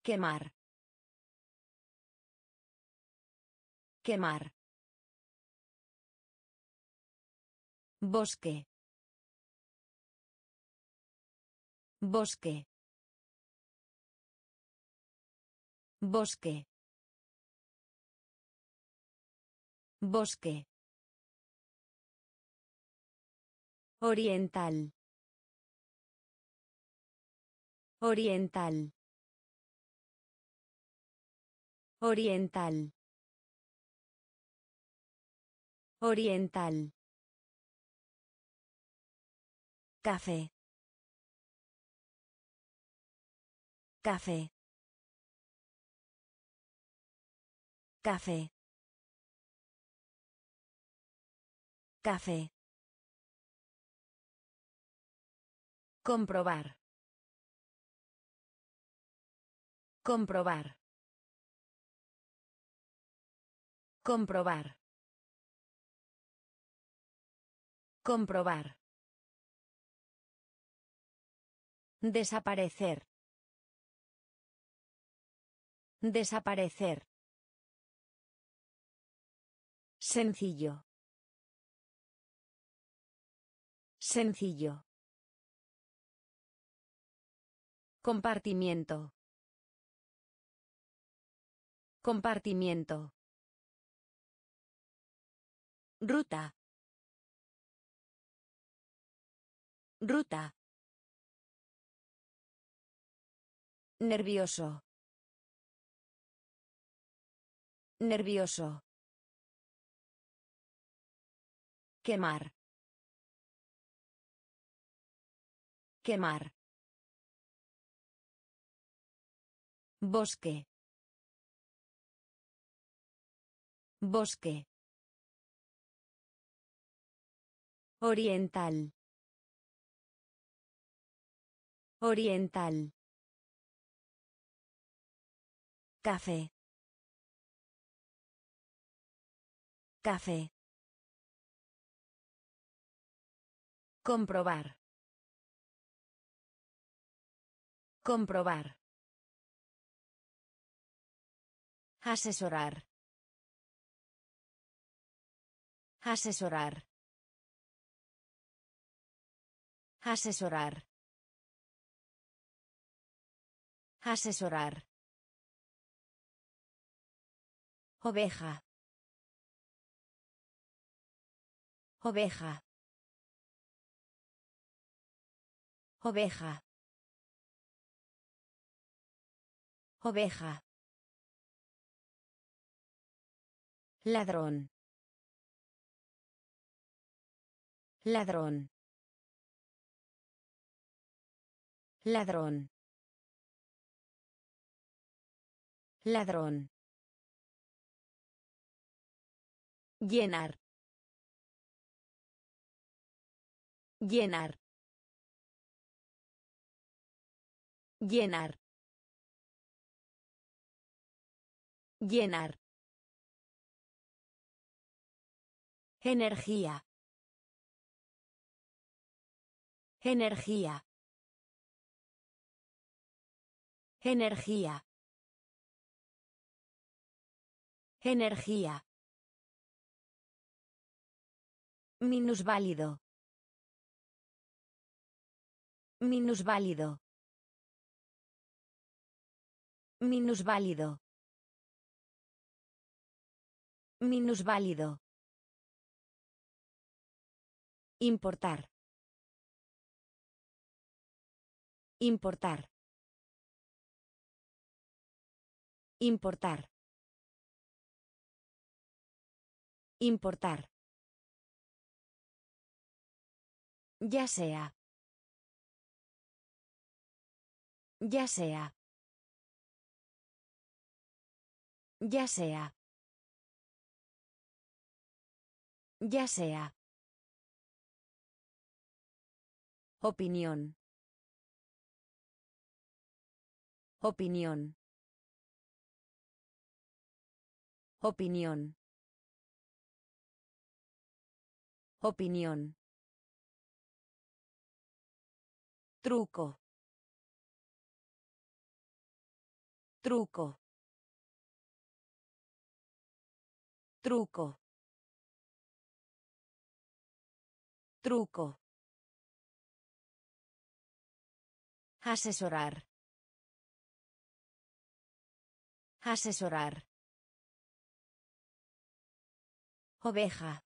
Quemar. Quemar. Bosque. Bosque. Bosque. Bosque. Oriental. Oriental. Oriental. Oriental. Café. Café. Café. Café. Comprobar. Comprobar. Comprobar. Comprobar. Desaparecer. Desaparecer. Sencillo. Sencillo. Compartimiento. Compartimiento. Ruta. Ruta. Nervioso. Nervioso. Quemar. Quemar. Bosque. Bosque. Oriental. Oriental. Café. Café. Comprobar. Comprobar. Asesorar. Asesorar. Asesorar. Asesorar. Oveja. Oveja. Oveja. Oveja. Ladrón. Ladrón. Ladrón. Ladrón. Llenar. Llenar. Llenar. Llenar. Energía. Energía. Energía. Energía. Minusválido. Minusválido. Minusválido. Minusválido. Importar. Importar. Importar. Importar. Ya sea. Ya sea. Ya sea. Ya sea. Opinión. Opinión. Opinión. Opinión. Truco. Truco. Truco. Truco. Asesorar. Asesorar. Oveja.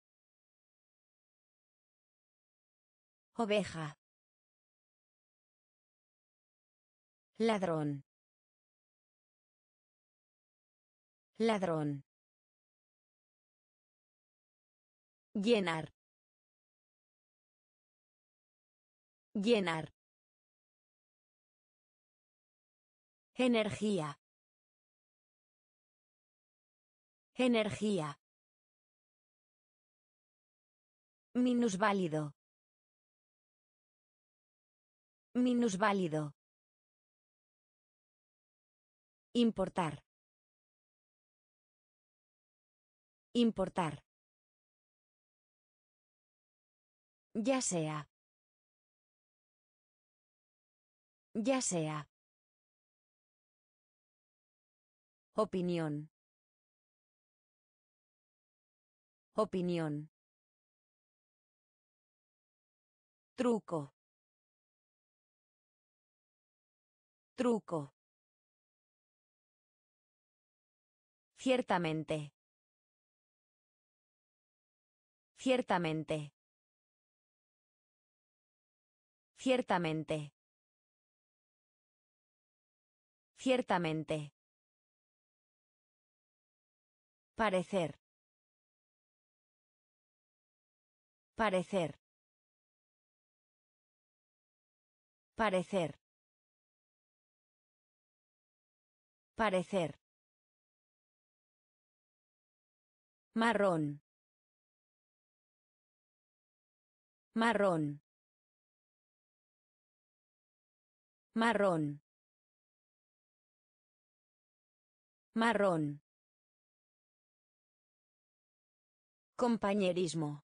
Oveja. Ladrón. Ladrón. Llenar. Llenar. Energía. Energía. Minusválido. Minusválido. Importar. Importar. Ya sea. Ya sea. Opinión. Opinión. Truco. Truco. Ciertamente. Ciertamente. Ciertamente. Ciertamente. Parecer. Parecer. Parecer. Parecer. Marrón. Marrón. Marrón. Marrón. Compañerismo.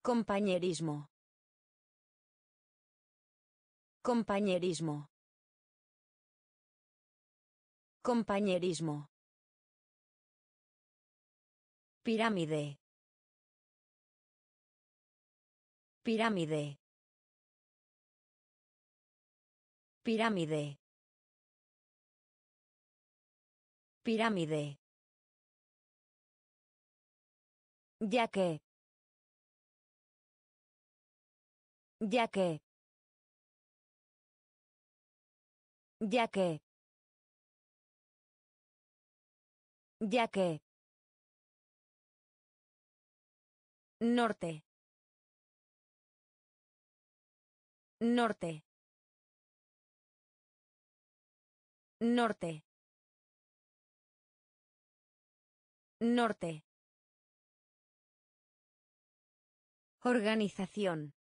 Compañerismo. Compañerismo. Compañerismo. Pirámide. Pirámide. Pirámide. Pirámide. Ya que. Ya que. Ya que. Ya que. Norte. Norte. Norte. Norte. Organización.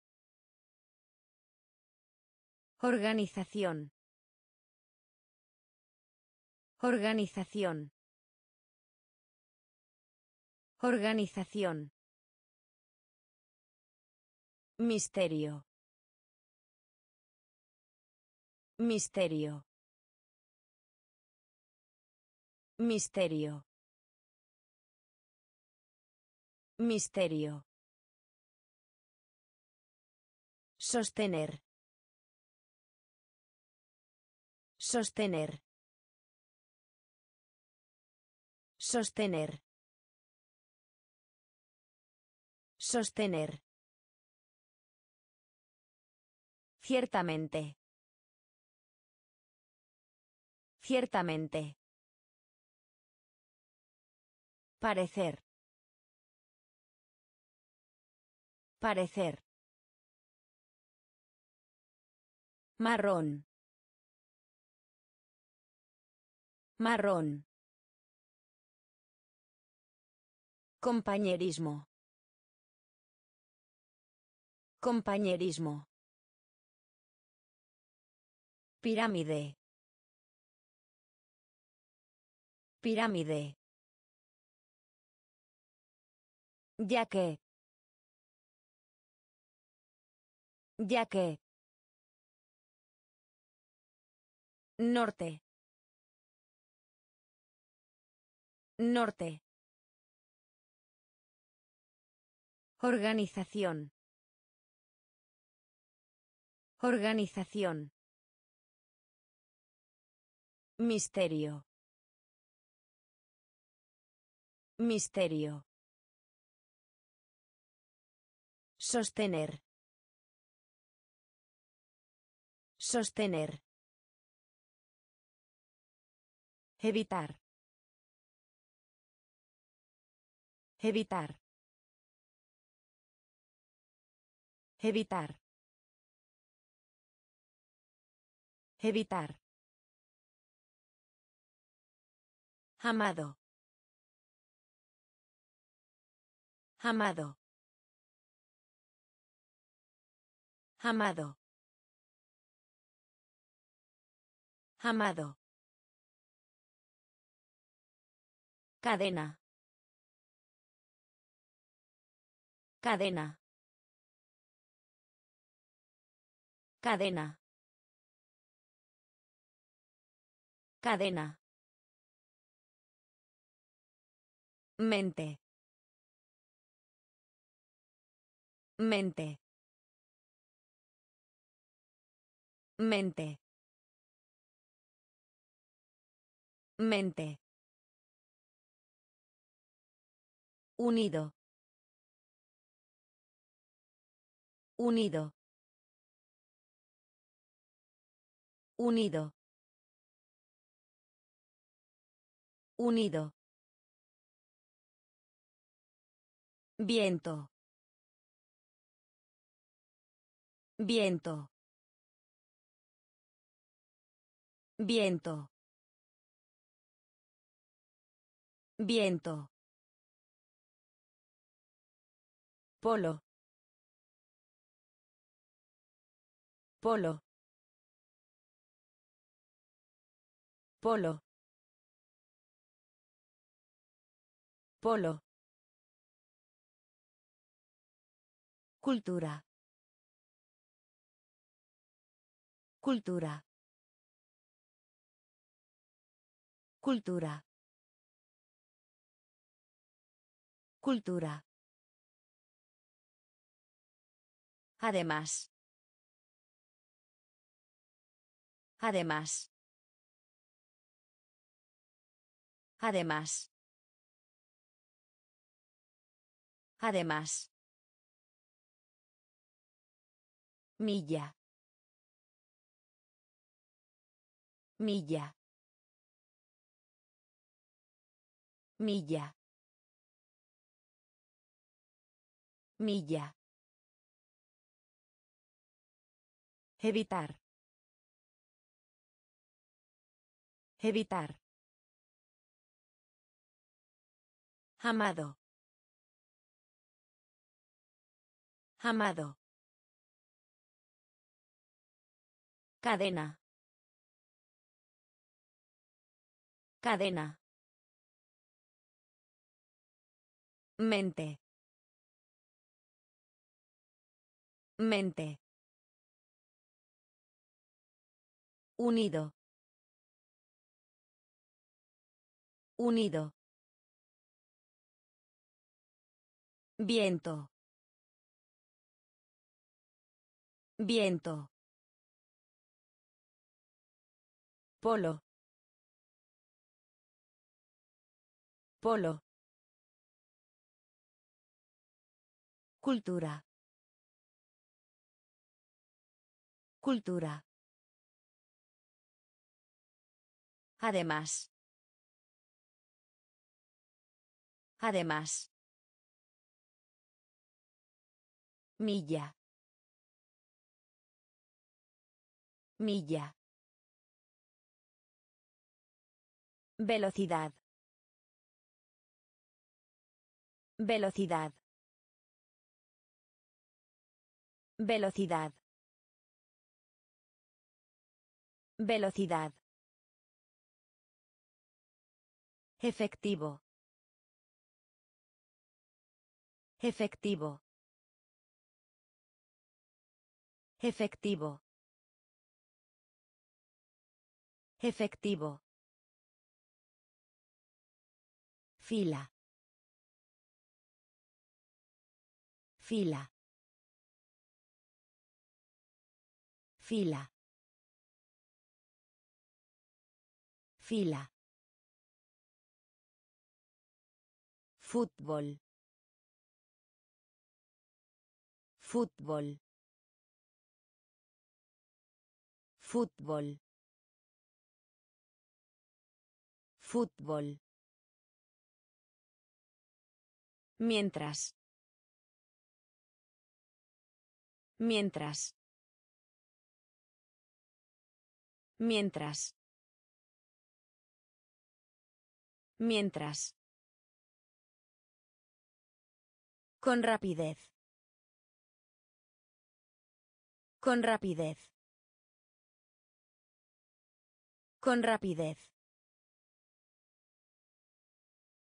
Organización. Organización. Organización. Misterio. Misterio. Misterio. Misterio. Sostener. Sostener. Sostener. Sostener. Ciertamente. Ciertamente. Parecer. Parecer. Marrón. Marrón. Compañerismo. Compañerismo. Pirámide. Pirámide. Ya que. Ya que. Norte. Norte. Organización. Organización. Misterio. Misterio. Sostener. Sostener. Evitar. Evitar. Evitar. Evitar. Amado. Amado. Amado. Amado. Cadena. Cadena. Cadena. Cadena. Mente. Mente. Mente. Mente. Unido. Unido. Unido. Unido. Viento. Viento. Viento. Viento. Polo. Polo. Polo. Polo. Cultura. Cultura. Cultura. Cultura. Además. Además. Además. Además. Milla. Milla. Milla. Milla. Evitar. Evitar. Amado. Amado. Cadena. Cadena. Mente. Mente. Unido. Unido. Viento. Viento. Polo. Polo. Cultura. Cultura. Además. Además. Milla. Milla. Velocidad. Velocidad. Velocidad. Velocidad. Efectivo. Efectivo. Efectivo. Efectivo. Fila. Fila. Fila. Fila. Fútbol. Fútbol. Fútbol. Fútbol. Mientras. Mientras. Mientras. Mientras. Con rapidez. Con rapidez. Con rapidez.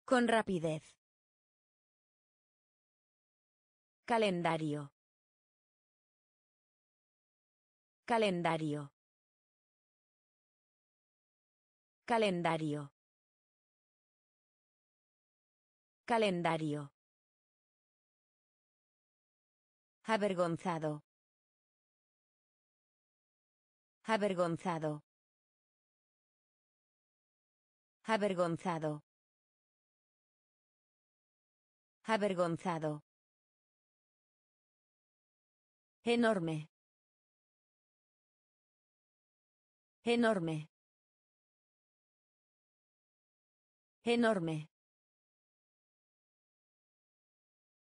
Con rapidez. Calendario. Calendario. Calendario. Calendario. Avergonzado. Avergonzado. Avergonzado. Avergonzado. Enorme. Enorme. Enorme.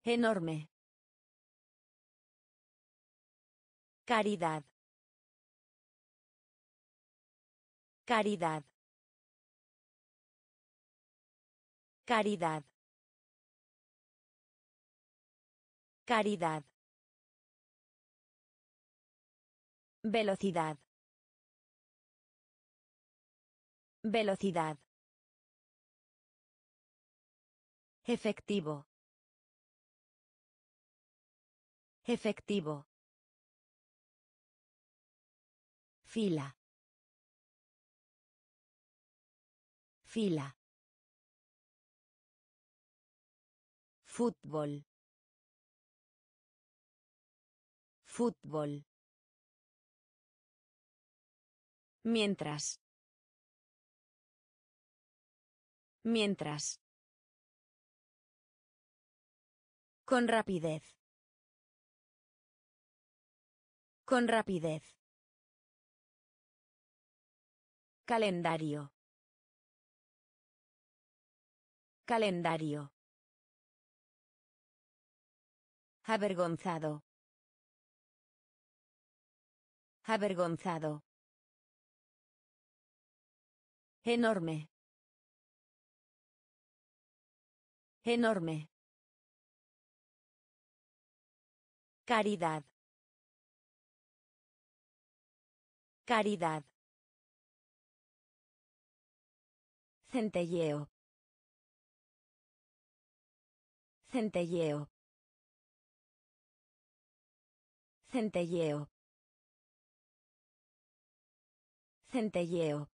Enorme. Caridad. Caridad. Caridad. Caridad. Velocidad. Velocidad. Efectivo. Efectivo. Fila. Fila. Fútbol. Fútbol. Mientras. Mientras. Con rapidez. Con rapidez. Calendario. Calendario. Avergonzado. Avergonzado. Enorme. Enorme. Caridad. Caridad. Centelleo. Centelleo. Centelleo. Centelleo.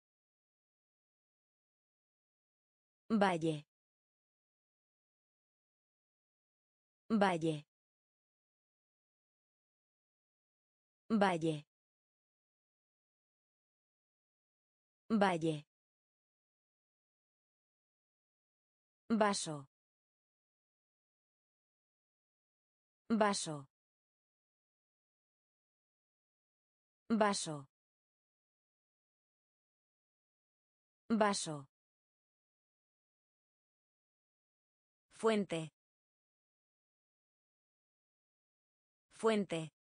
Valle. Valle. Valle. Valle. Vaso. Vaso. Vaso. Vaso. Fuente. Fuente.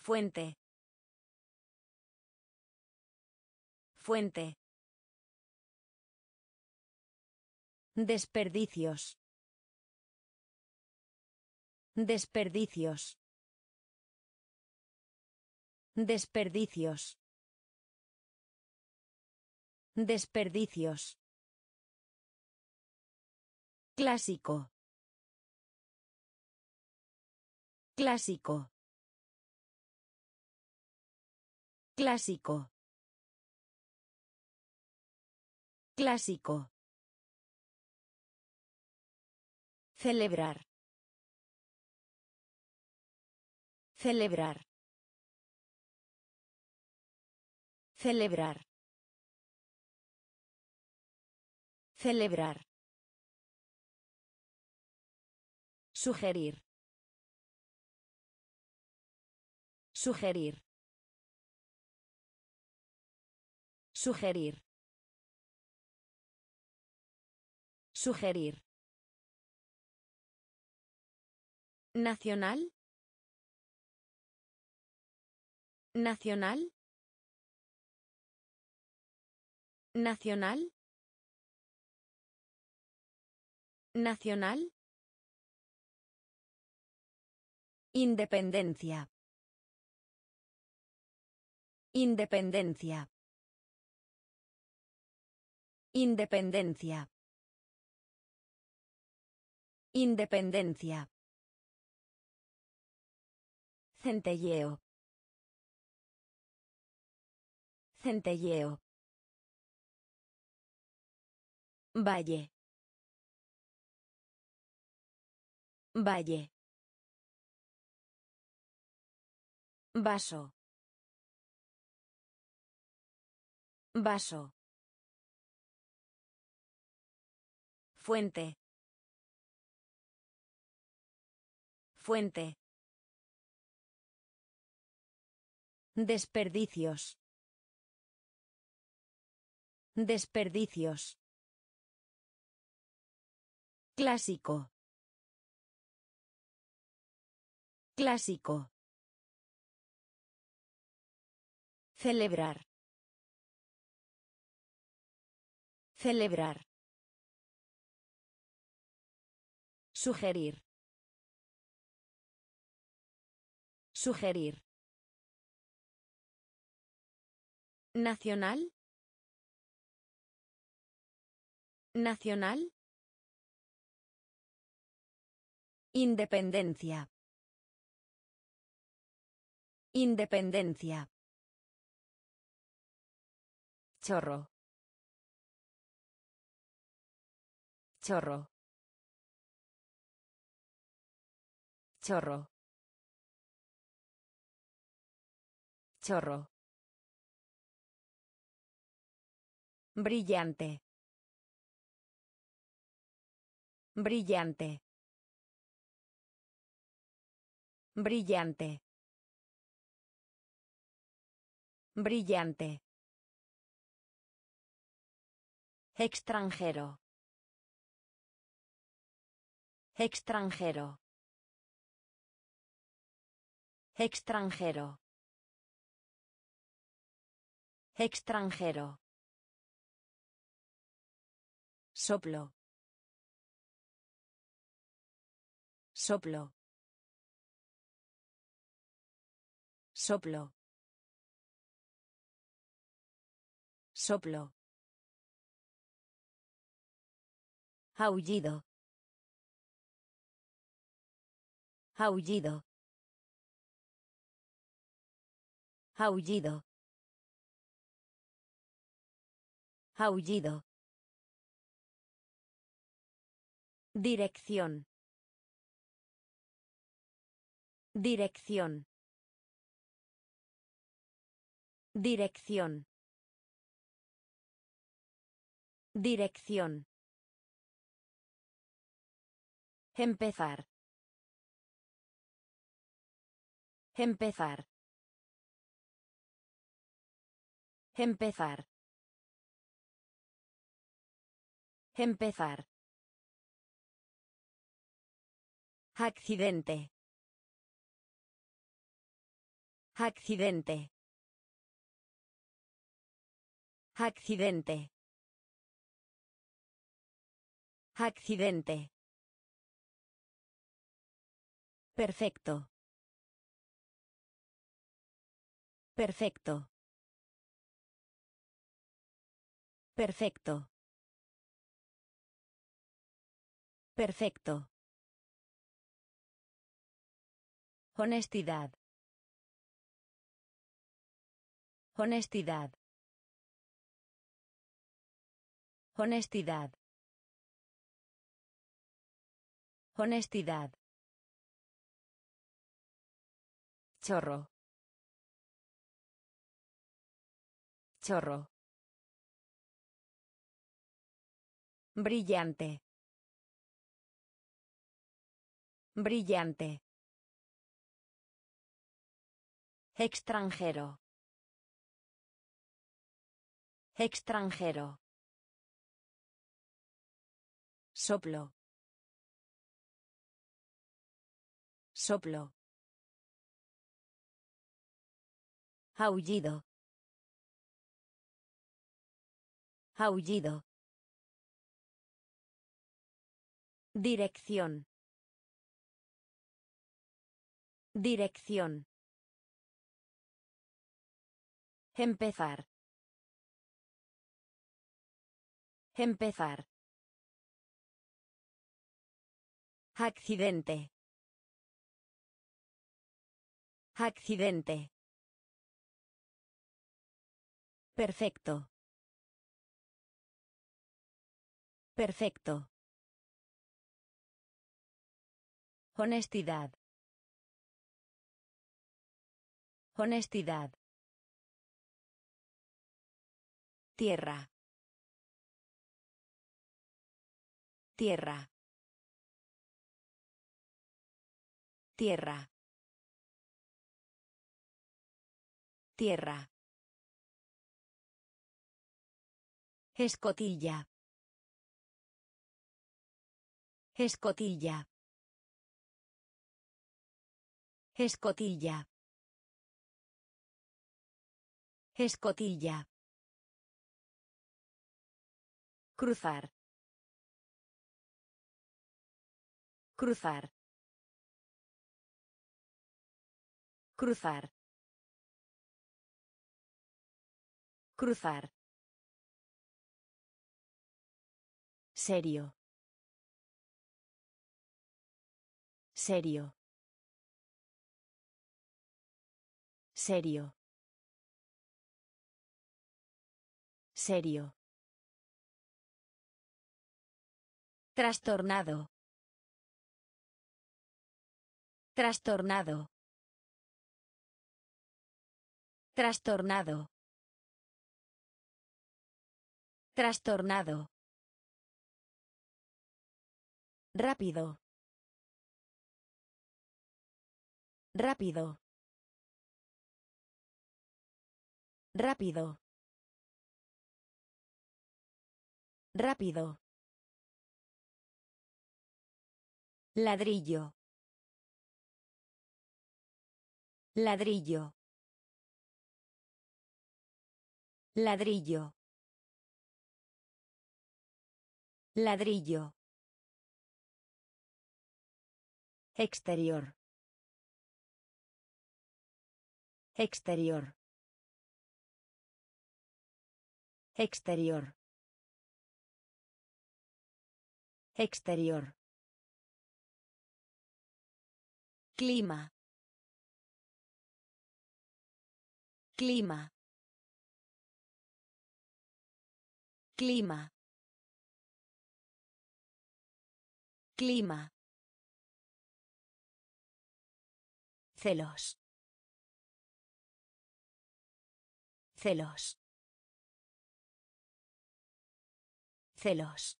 Fuente. Fuente. Desperdicios. Desperdicios. Desperdicios. Desperdicios. Clásico. Clásico. Clásico. Clásico. Celebrar. Celebrar. Celebrar. Celebrar. Sugerir. Sugerir. Sugerir. Sugerir. Nacional. Nacional. Nacional. Nacional. Independencia. Independencia. Independencia. Independencia. Centelleo. Centelleo. Valle. Valle. Vaso. Vaso. Fuente. Fuente. Desperdicios. Desperdicios. Clásico. Clásico. Celebrar. Celebrar. Sugerir. Sugerir. Nacional. Nacional. Independencia. Independencia. Chorro. Chorro. Chorro. Chorro. Brillante. Brillante. Brillante. Brillante. Extranjero. Extranjero. Extranjero. Extranjero. Soplo. Soplo. Soplo. Soplo. Aullido. Aullido. Aullido. Aullido. Dirección. Dirección. Dirección. Dirección. Empezar. Empezar. Empezar. Empezar. Accidente. Accidente. Accidente. Accidente. Perfecto. Perfecto. Perfecto. Perfecto. Honestidad. Honestidad. Honestidad. Honestidad. Chorro. Chorro. Brillante. Brillante. Extranjero. Extranjero. Soplo. Soplo. Aullido. Aullido. Dirección. Dirección. Empezar. Empezar. Accidente. Accidente. Perfecto. Perfecto. Honestidad. Honestidad. Tierra. Tierra. Tierra. Tierra. Escotilla. Escotilla. Escotilla. Escotilla. Cruzar. Cruzar. Cruzar. Cruzar. Serio. Serio. Serio. Serio. Trastornado. Trastornado. Trastornado. Trastornado. Rápido. Rápido. Rápido. Rápido. Ladrillo. Ladrillo. Ladrillo. Ladrillo. Exterior. Exterior. Exterior. Exterior. Clima. Clima. Clima. Clima. Celos. Celos. Celos.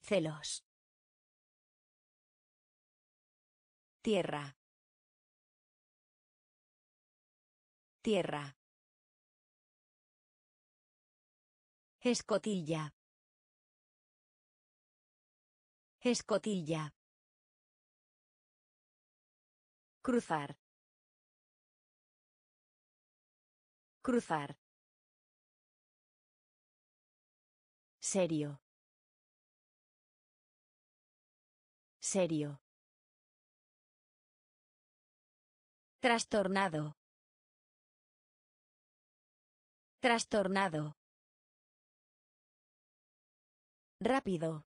Celos. Tierra. Tierra. Escotilla. Escotilla. Cruzar. Cruzar. Serio. Serio. Trastornado. Trastornado. Rápido.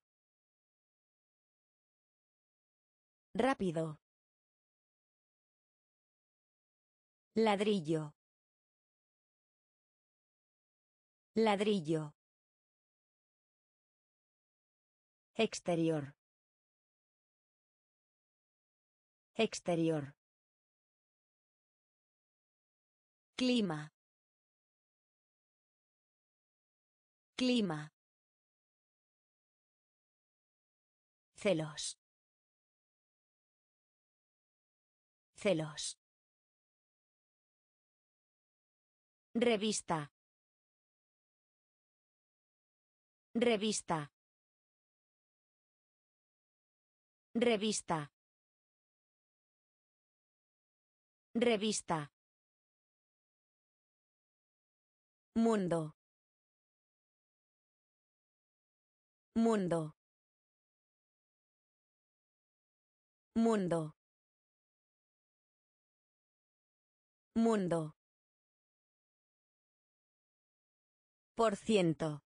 Rápido. Ladrillo. Ladrillo. Exterior. Exterior. Clima. Clima. Celos. Celos. Revista. Revista. Revista. Revista. Mundo. Mundo. Mundo. Mundo. Por ciento.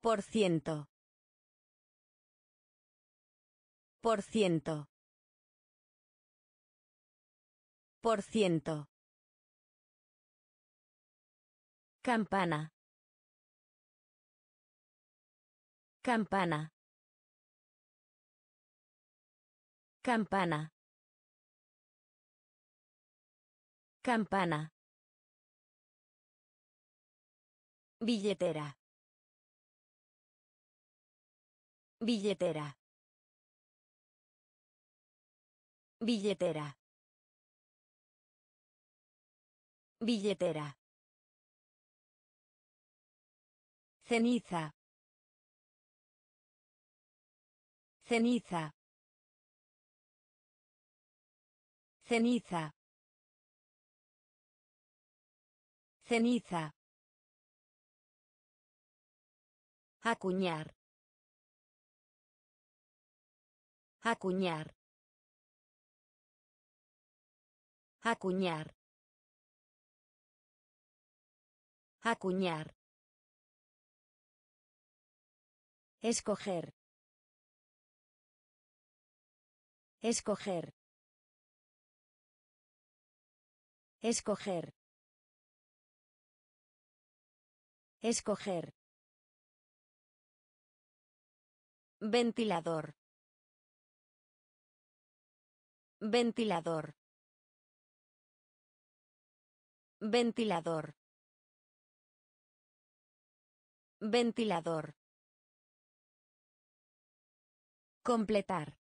Por ciento. Por ciento. Por ciento. Campana. Campana. Campana. Campana. Billetera. Billetera. Billetera. Billetera. Ceniza. Ceniza. Ceniza. Ceniza. Acuñar. Acuñar. Acuñar. Acuñar. Escoger. Escoger. Escoger. Escoger. Ventilador. Ventilador. Ventilador. Ventilador. Completar.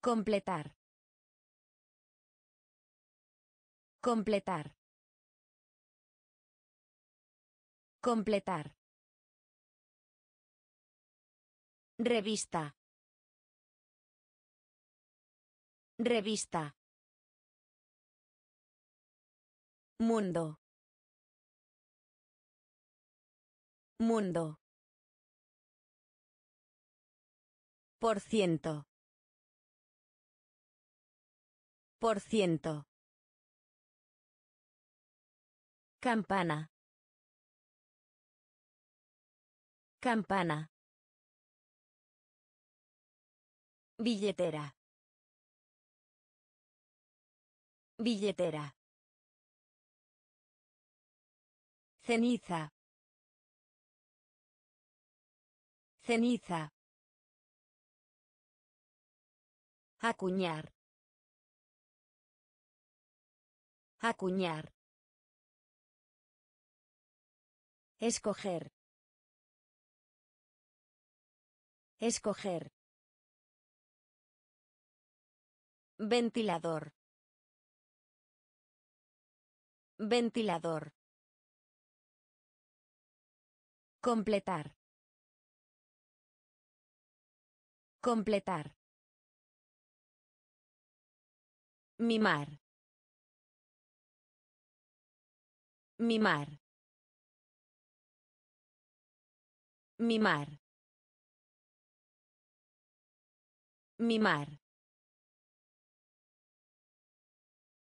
Completar. Completar. Completar. Revista. Revista. Mundo. Mundo. Por ciento. Por ciento. Campana. Campana. Billetera. Billetera. Ceniza. Ceniza. Acuñar. Acuñar. Escoger. Escoger. Ventilador. Ventilador. Completar. Completar. Mimar. Mimar. Mimar. Mimar.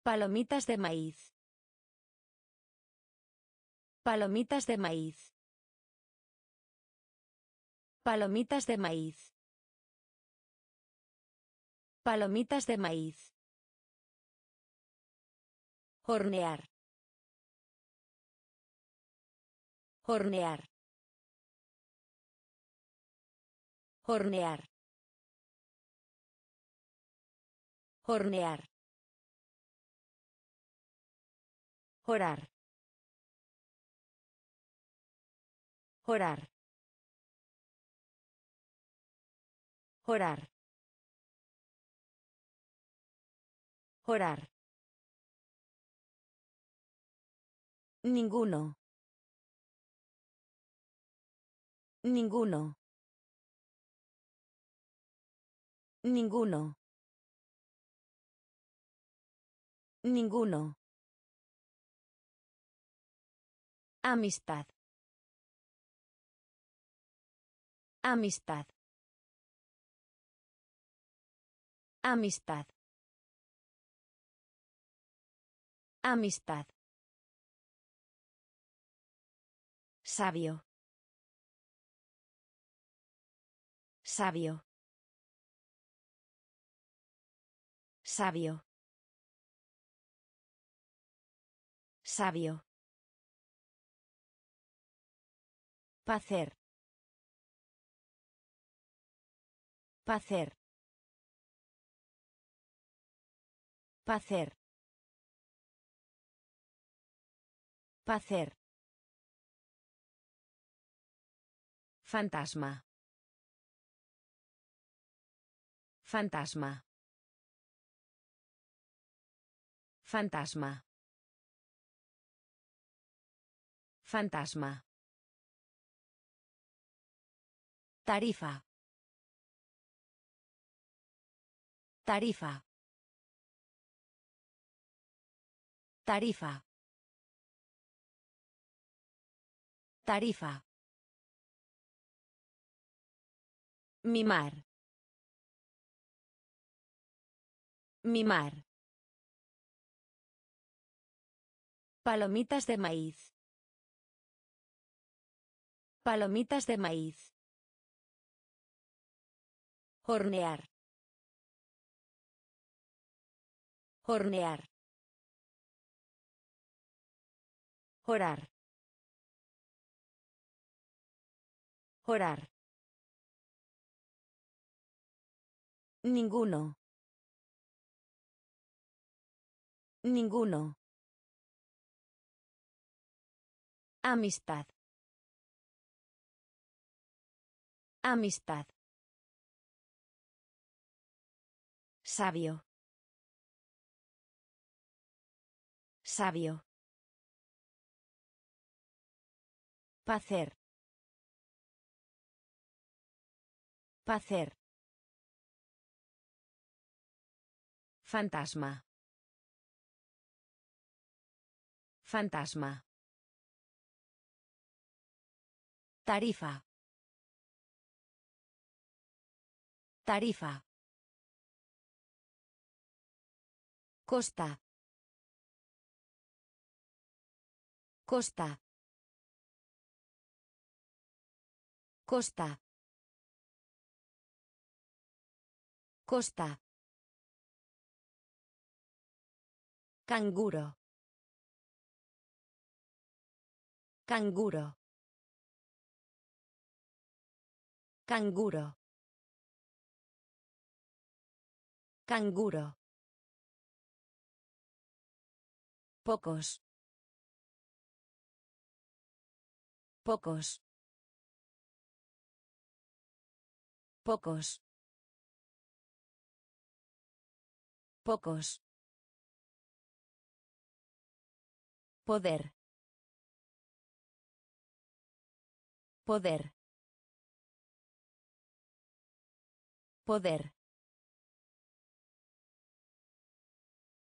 Palomitas de maíz. Palomitas de maíz. Palomitas de maíz. Palomitas de maíz. Hornear. Hornear. Hornear. Hornear. Orar. Orar. Orar. Orar. Ninguno. Ninguno. Ninguno. Ninguno. Amistad. Amistad. Amistad. Amistad. Sabio. Sabio. Sabio. Sabio. Pacer. Pacer. Pacer. Pacer. Fantasma. Fantasma. Fantasma. Fantasma. Tarifa. Tarifa. Tarifa. Tarifa. Mimar. Mimar. Palomitas de maíz. Palomitas de maíz. Hornear. Hornear. Orar. Orar. Ninguno. Ninguno. Amistad. Amistad. Sabio. Sabio. Pacer. Pacer. Fantasma. Fantasma. Tarifa. Tarifa. Costa. Costa. Costa. Costa. Canguro. Canguro. Canguro. Canguro. Pocos. Pocos. Pocos. Pocos. Poder. Poder. Poder.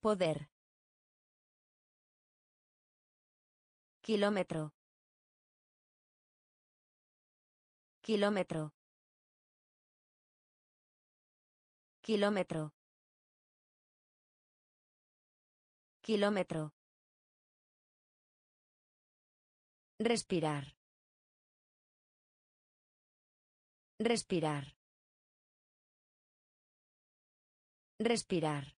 Poder. Kilómetro. Kilómetro. Kilómetro. Kilómetro. Respirar. Respirar. Respirar.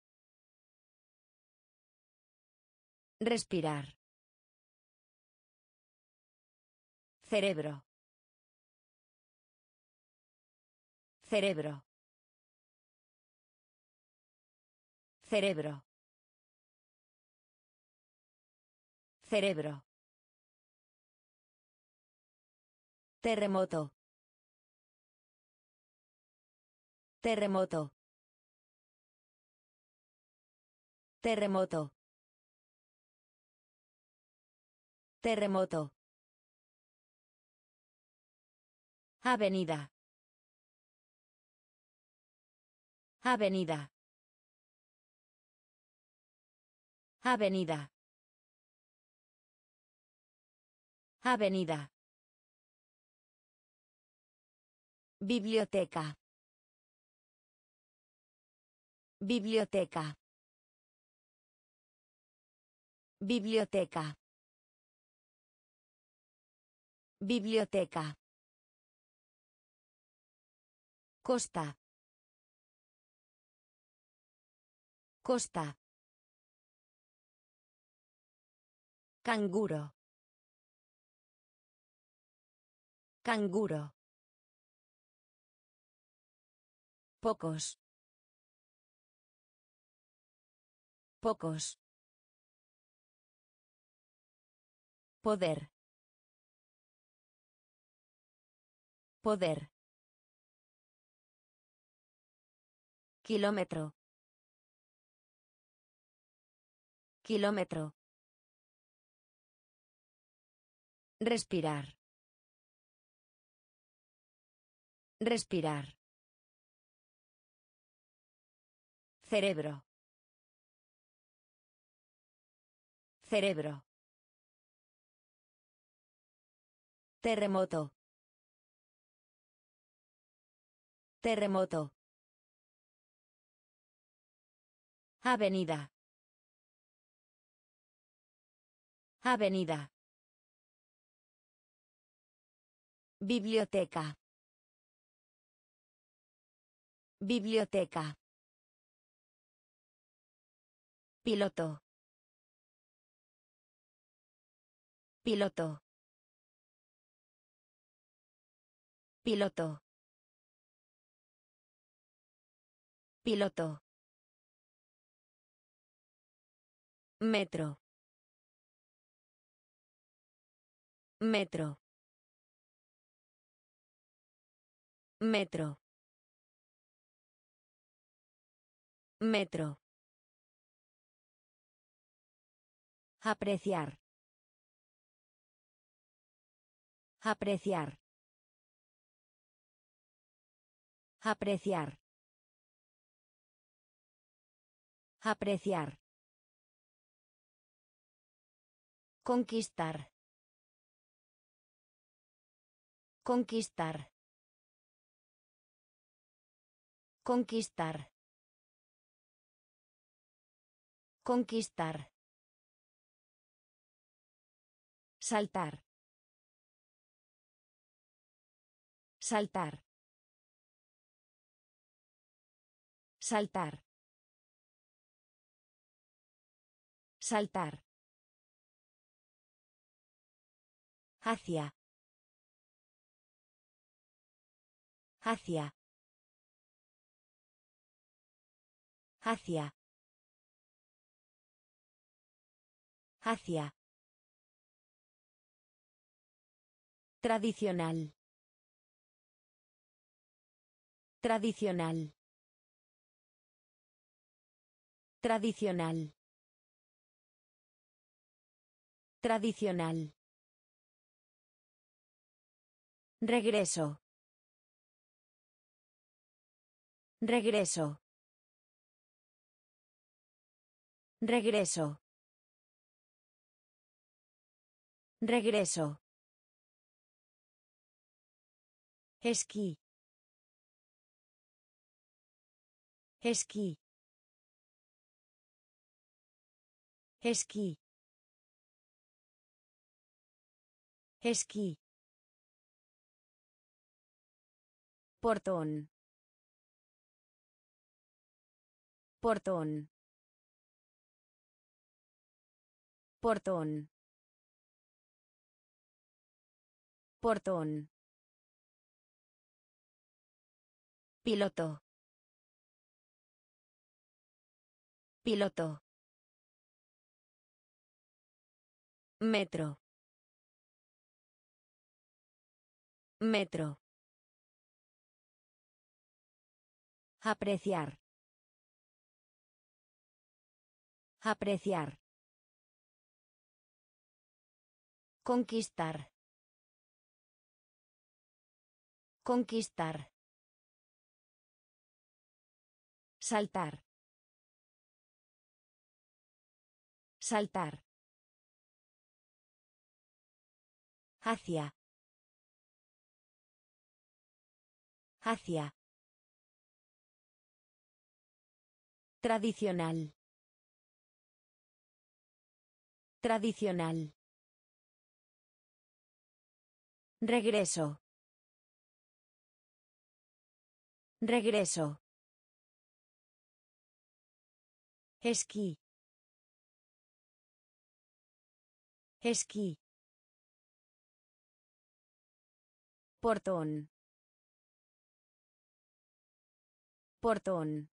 Respirar. Cerebro. Cerebro. Cerebro. Cerebro. Terremoto. Terremoto. Terremoto. Terremoto. Avenida. Avenida. Avenida. Avenida. Biblioteca. Biblioteca. Biblioteca. Biblioteca. Costa. Costa. Canguro. Canguro. Pocos. Pocos. Poder. Poder. Kilómetro. Kilómetro. Respirar. Respirar. Cerebro. Cerebro. Terremoto. Terremoto. Avenida. Avenida. Biblioteca. Biblioteca. Piloto. Piloto. Piloto. Piloto. Metro. Metro. Metro. Metro. Apreciar. Apreciar. Apreciar. Apreciar. Conquistar. Conquistar. Conquistar. Conquistar. Saltar. Saltar. Saltar. Saltar. Hacia. Hacia. Hacia. Hacia. Tradicional. Tradicional. Tradicional. Tradicional. Regreso. Regreso. Regreso. Regreso. Esquí. Esquí. Esquí. Esquí. Portón. Portón. Portón. Portón. Piloto. Piloto. Metro. Metro. Apreciar. Apreciar. Conquistar. Conquistar. Saltar. Saltar. Hacia. Hacia. Tradicional. Tradicional. Regreso. Regreso. Esquí. Esquí. Portón. Portón.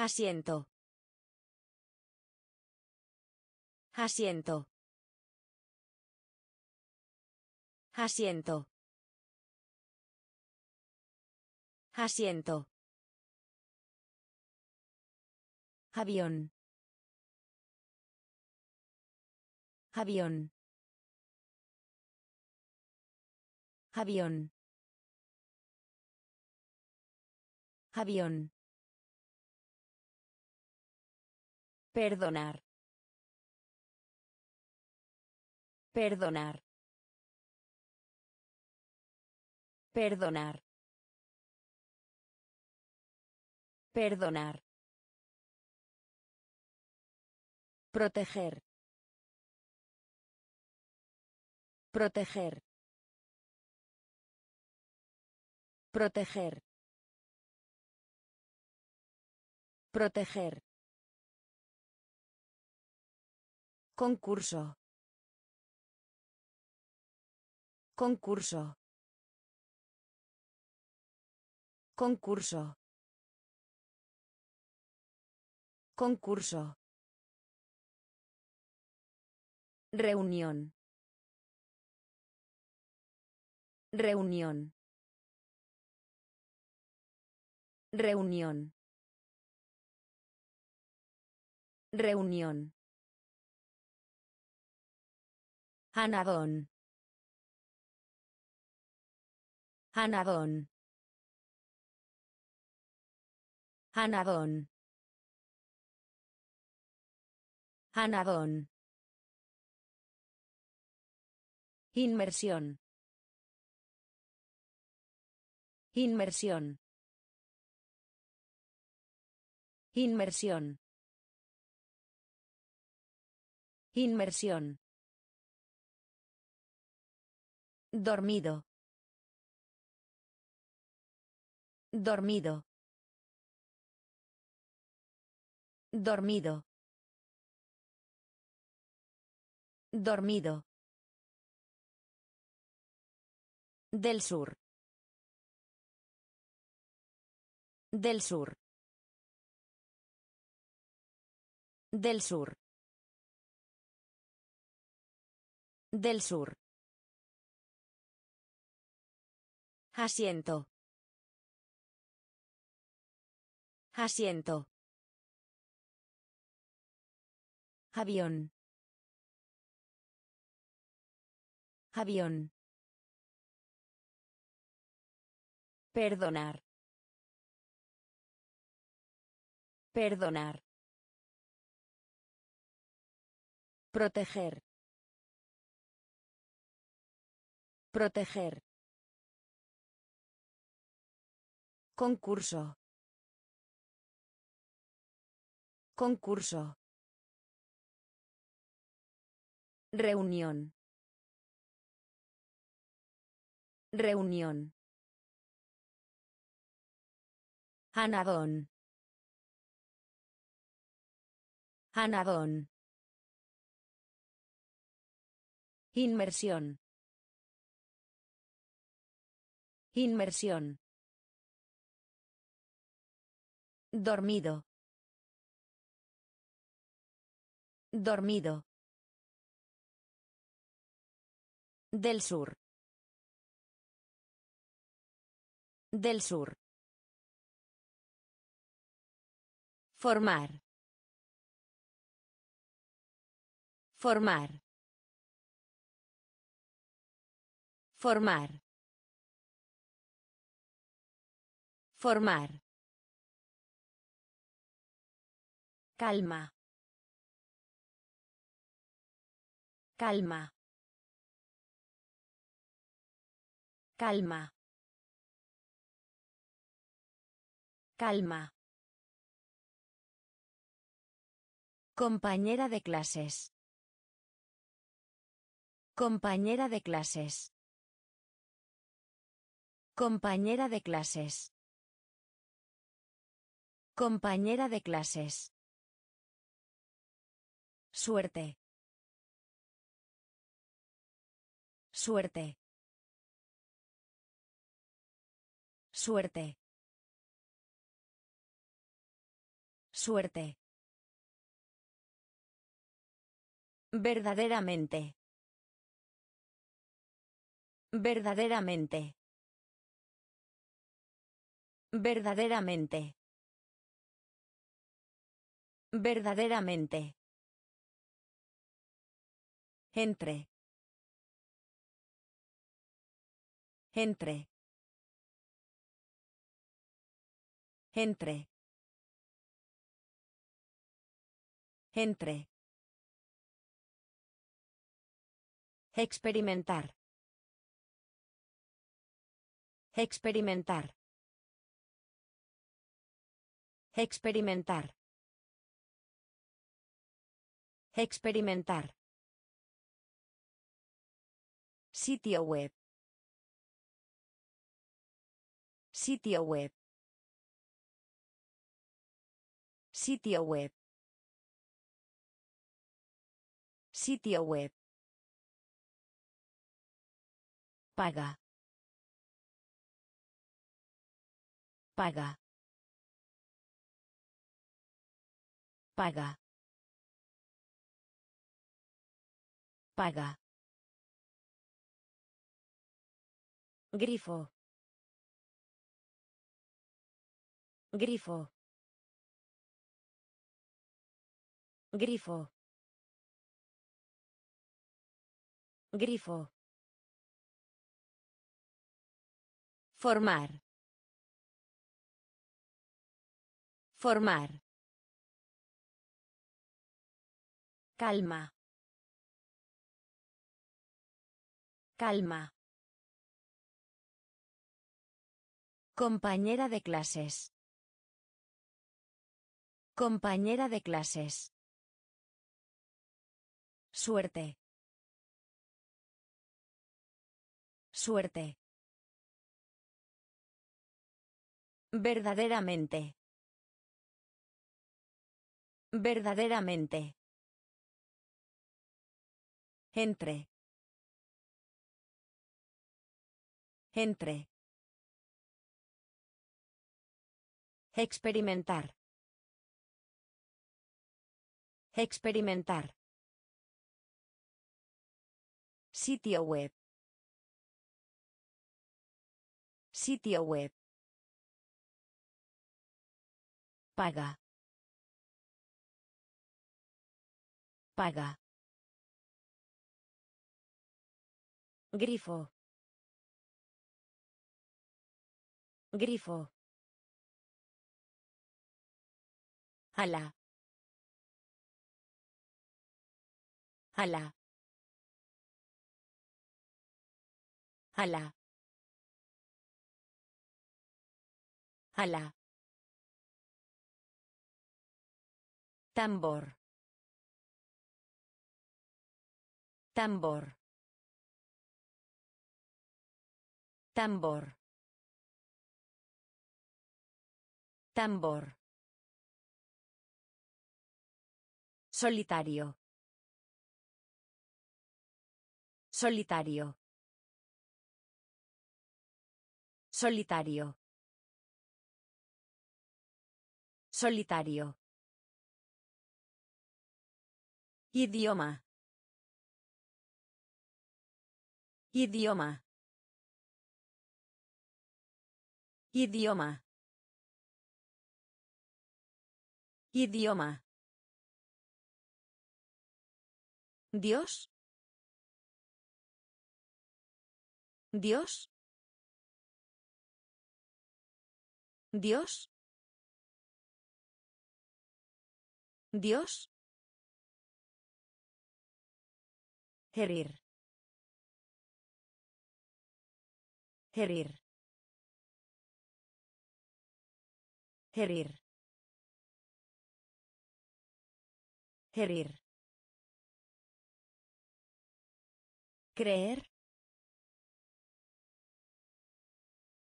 Asiento. Asiento. Asiento. Asiento. Avión. Avión. Avión. Avión. Perdonar. Perdonar. Perdonar. Perdonar. Proteger. Proteger. Proteger. Proteger. Concurso. Concurso. Concurso. Concurso. Reunión. Reunión. Reunión. Reunión. Anadón. Anadón. Anadón. Anadón. Inmersión. Inmersión. Inmersión. Inmersión. Dormido. Dormido. Dormido. Dormido. Del sur. Del sur. Del sur. Del sur. Asiento. Asiento. Avión. Avión. Perdonar. Perdonar. Proteger. Proteger. Concurso. Concurso. Reunión. Reunión. Anadón. Anadón. Inmersión. Inmersión. Dormido. Dormido. Del sur. Del sur. Formar. Formar. Formar. Formar. Calma. Calma. Calma. Calma. Compañera de clases. Compañera de clases. Compañera de clases. Compañera de clases. Suerte. Suerte. Suerte. Suerte. Verdaderamente. Verdaderamente. Verdaderamente. Verdaderamente. Entre. Entre. Entre. Entre. Experimentar. Experimentar. Experimentar. Experimentar. Sitio web. Sitio web. Sitio web. Sitio web. Paga. Paga. Paga. Paga. Grifo. Grifo. Grifo. Grifo. Formar. Formar. Calma. Calma. Compañera de clases. Compañera de clases. Suerte. Suerte. Verdaderamente. Verdaderamente. Entre. Entre. Experimentar. Experimentar. Sitio web. Sitio web. Paga. Paga. Grifo. Grifo. Ala. Ala. Ala. Ala. Tambor. Tambor. Tambor. Tambor. Solitario. Solitario. Solitario. Solitario. Idioma. Idioma. Idioma. Idioma. Dios. Dios. Dios. Dios. Herir. Herir. Herir. Herir. Creer.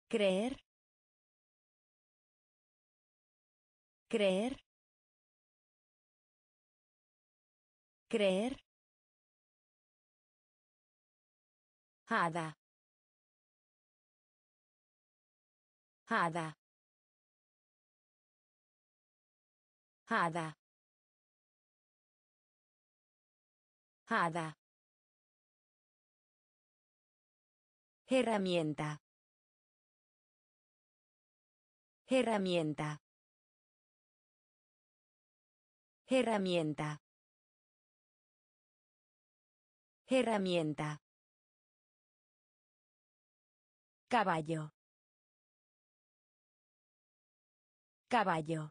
Creer. Creer. Creer. Hada. Hada. Hada. Hada. Herramienta. Herramienta. Herramienta. Herramienta. Caballo. Caballo.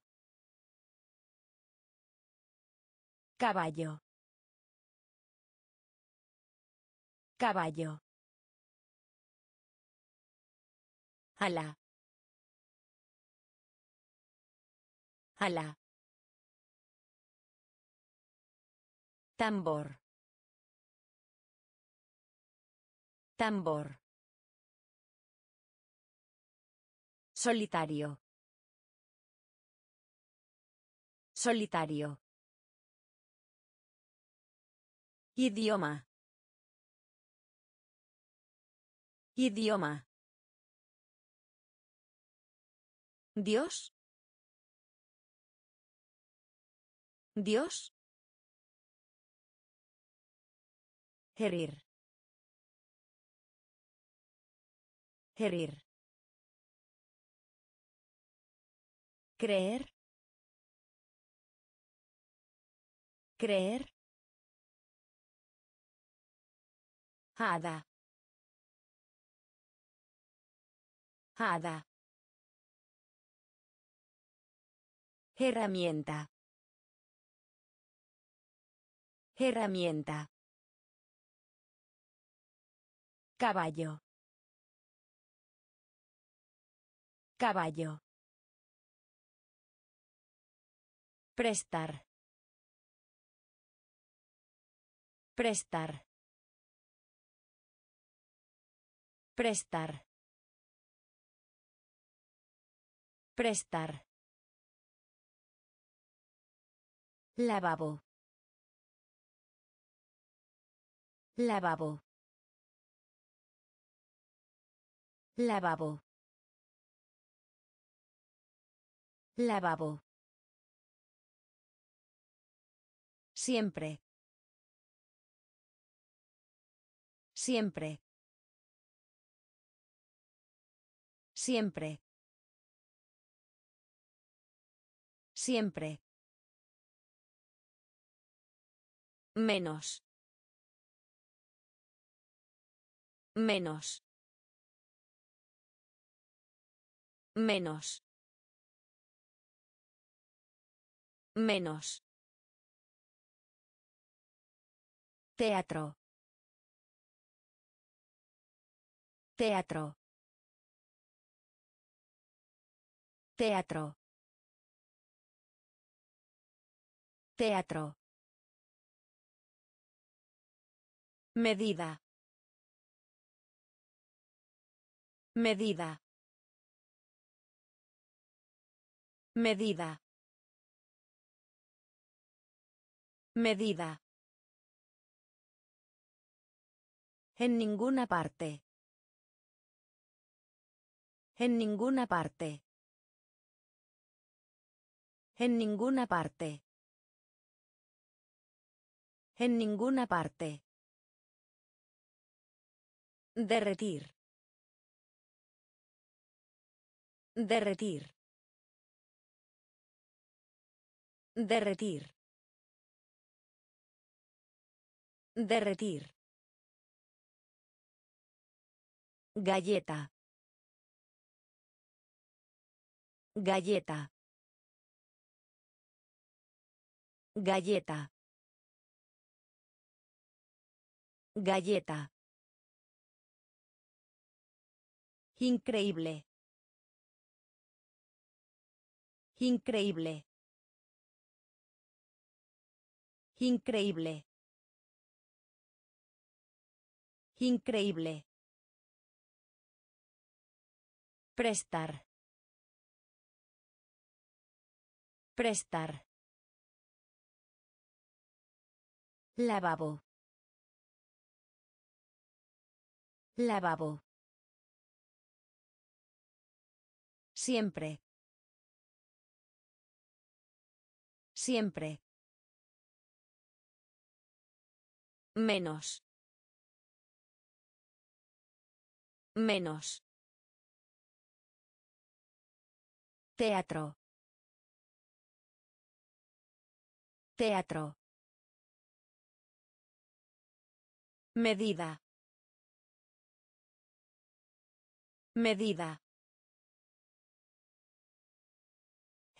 Caballo. Caballo. Ala. Ala. Tambor. Tambor. Solitario. Solitario. Idioma. Idioma. Dios. Dios. Herir. Herir. Creer. Creer. Hada. Hada. Herramienta. Herramienta. Caballo. Caballo. Prestar. Prestar. Prestar. Prestar. Lavabo. Lavabo. Lavabo. Lavabo. Siempre. Siempre. Siempre. Siempre. Menos. Menos. Menos. Menos. Teatro. Teatro. Teatro. Teatro. Medida. Medida. Medida. Medida. En ninguna parte. En ninguna parte. En ninguna parte. En ninguna parte. Derretir. Derretir. Derretir. Derretir. Galleta. Galleta. Galleta. Galleta. Increíble. Increíble. Increíble. Increíble. Prestar. Prestar. Lavabo. Lavabo. Siempre. Siempre. Menos. Menos. Teatro. Teatro. Medida. Medida.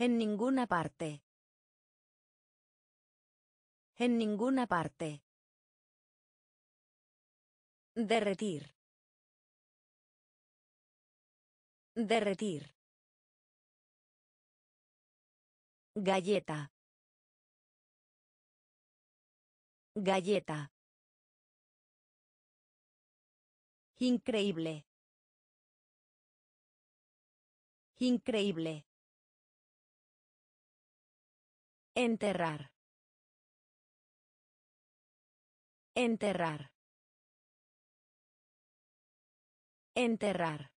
En ninguna parte. En ninguna parte. Derretir. Derretir. Galleta. Galleta. Increíble. Increíble. Enterrar. Enterrar. Enterrar.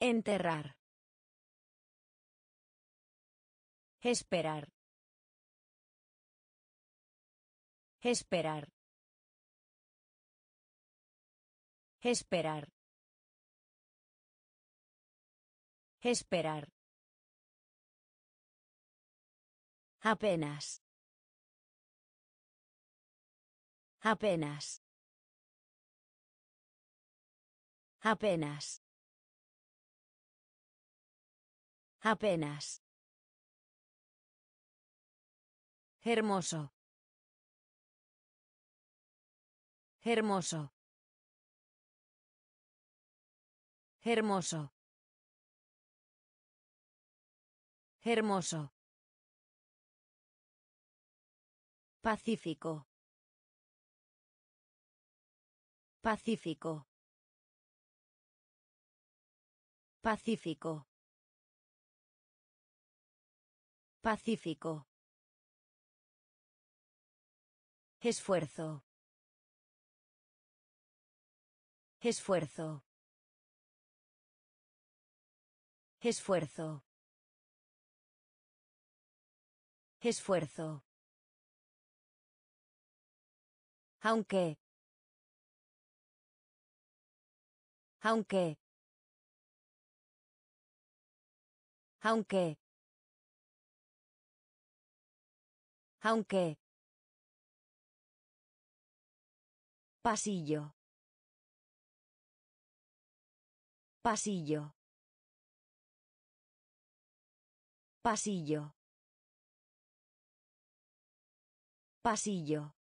Enterrar. Esperar. Esperar. Esperar. Esperar. Apenas. Apenas. Apenas. Apenas. Hermoso. Hermoso. Hermoso. Hermoso. Pacífico. Pacífico. Pacífico. Pacífico. Esfuerzo. Esfuerzo. Esfuerzo. Esfuerzo. Aunque. Aunque. Aunque. Aunque. Pasillo. Pasillo. Pasillo. Pasillo.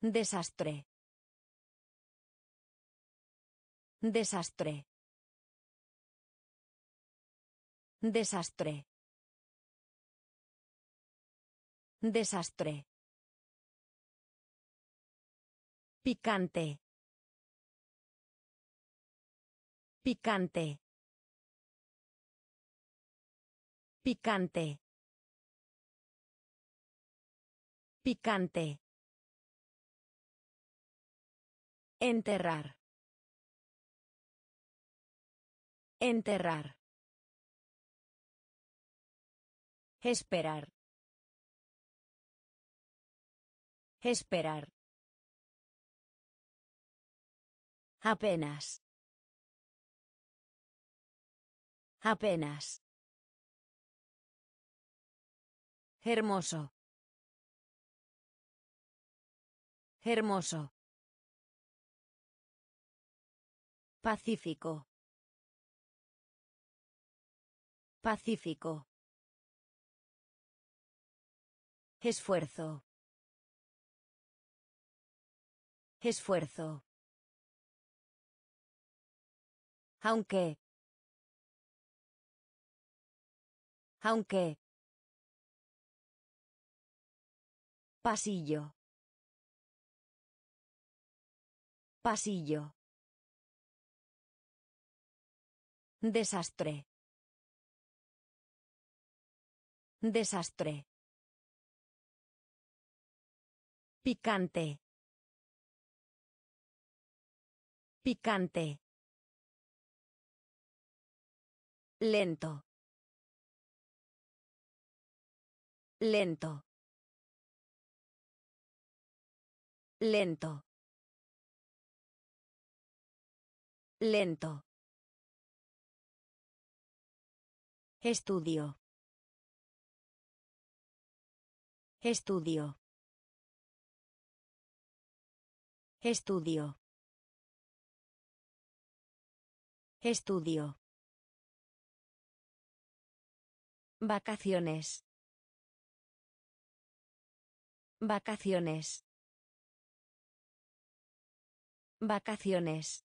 Desastre. Desastre. Desastre. Desastre. Picante. Picante. Picante. Picante. Enterrar. Enterrar. Esperar. Esperar. Apenas. Apenas. Hermoso. Hermoso. Pacífico. Pacífico. Esfuerzo. Esfuerzo. Aunque. Aunque. Pasillo. Pasillo. Desastre. Desastre. Picante. Picante. Lento. Lento. Lento. Lento. Estudio. Estudio. Estudio. Estudio. Vacaciones. Vacaciones. Vacaciones.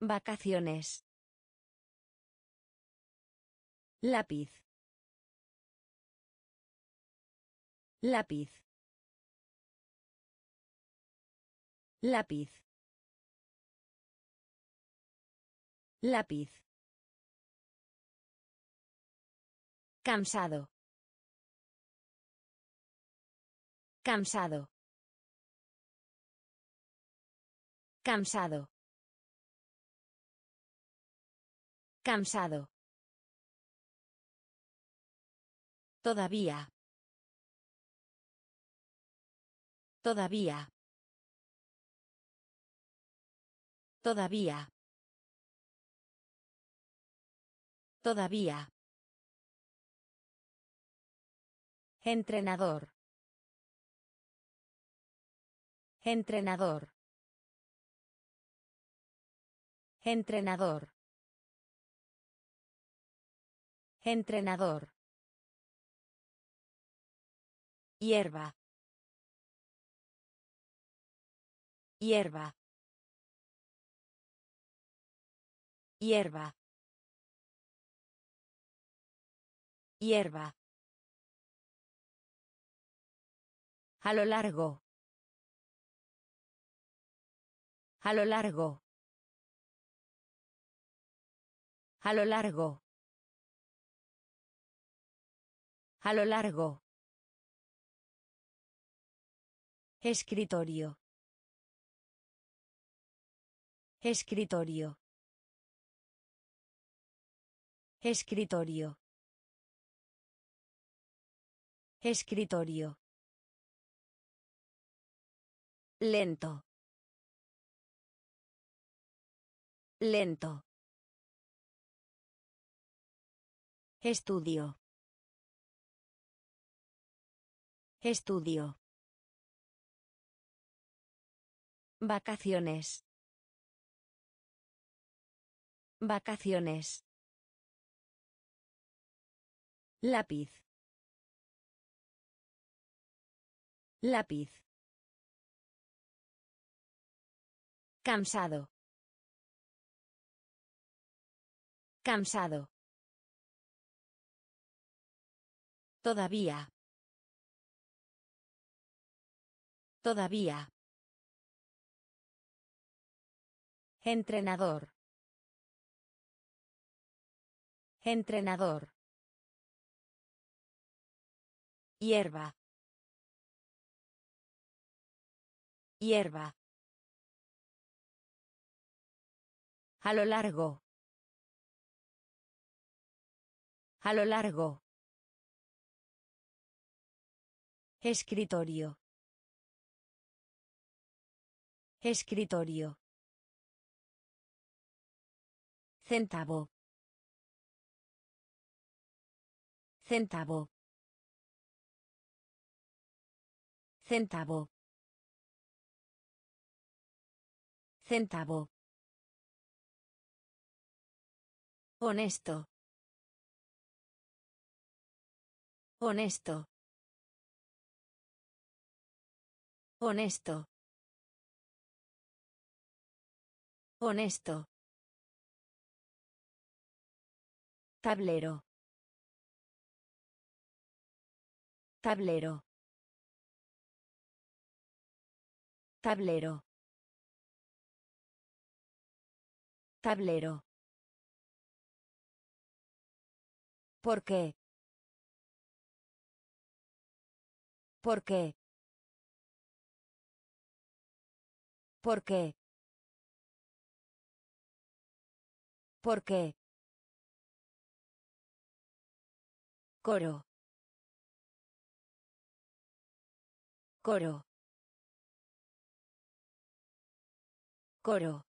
Vacaciones. Lápiz. Lápiz. Lápiz. Lápiz. Cansado. Cansado. Cansado. Cansado. Todavía. Todavía. Todavía. Todavía. Entrenador. Entrenador. Entrenador. Entrenador. Hierba. Hierba. Hierba. Hierba. A lo largo. A lo largo. A lo largo. A lo largo. Escritorio. Escritorio. Escritorio. Escritorio. Lento. Lento. Estudio. Estudio. Vacaciones. Vacaciones. Lápiz. Lápiz. Cansado. Cansado. Todavía. Todavía. Entrenador. Entrenador. Hierba. Hierba. A lo largo. A lo largo. Escritorio. Escritorio. Centavo. Centavo. Centavo. Centavo. Honesto. Honesto. Honesto. Honesto. Tablero. Tablero. Tablero. Tablero. ¿Por qué? ¿Por qué? ¿Por qué? ¿Por qué? Coro. Coro. Coro.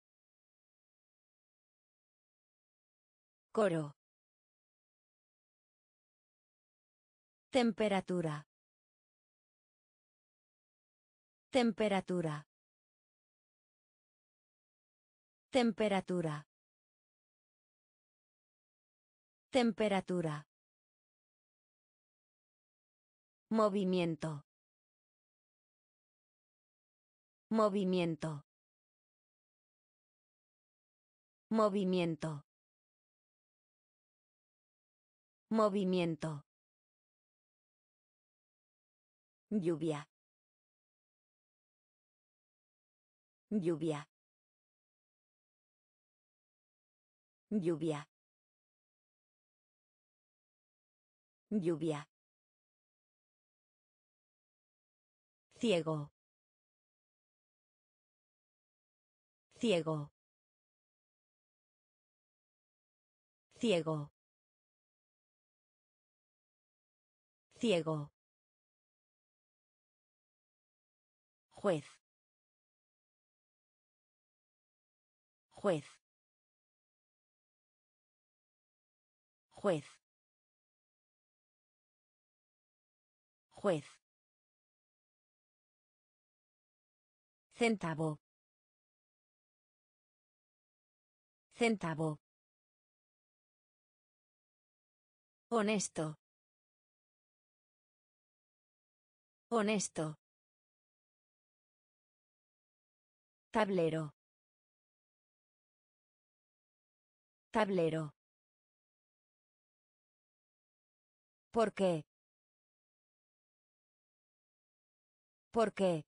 Coro. Temperatura. Temperatura. Temperatura. Temperatura. Movimiento. Movimiento. Movimiento. Movimiento. Lluvia. Lluvia. Lluvia. Lluvia. Ciego. Ciego. Ciego. Ciego. Juez. Juez. Juez. Juez. Centavo. Centavo. Honesto. Honesto. Tablero. Tablero. ¿Por qué? ¿Por qué?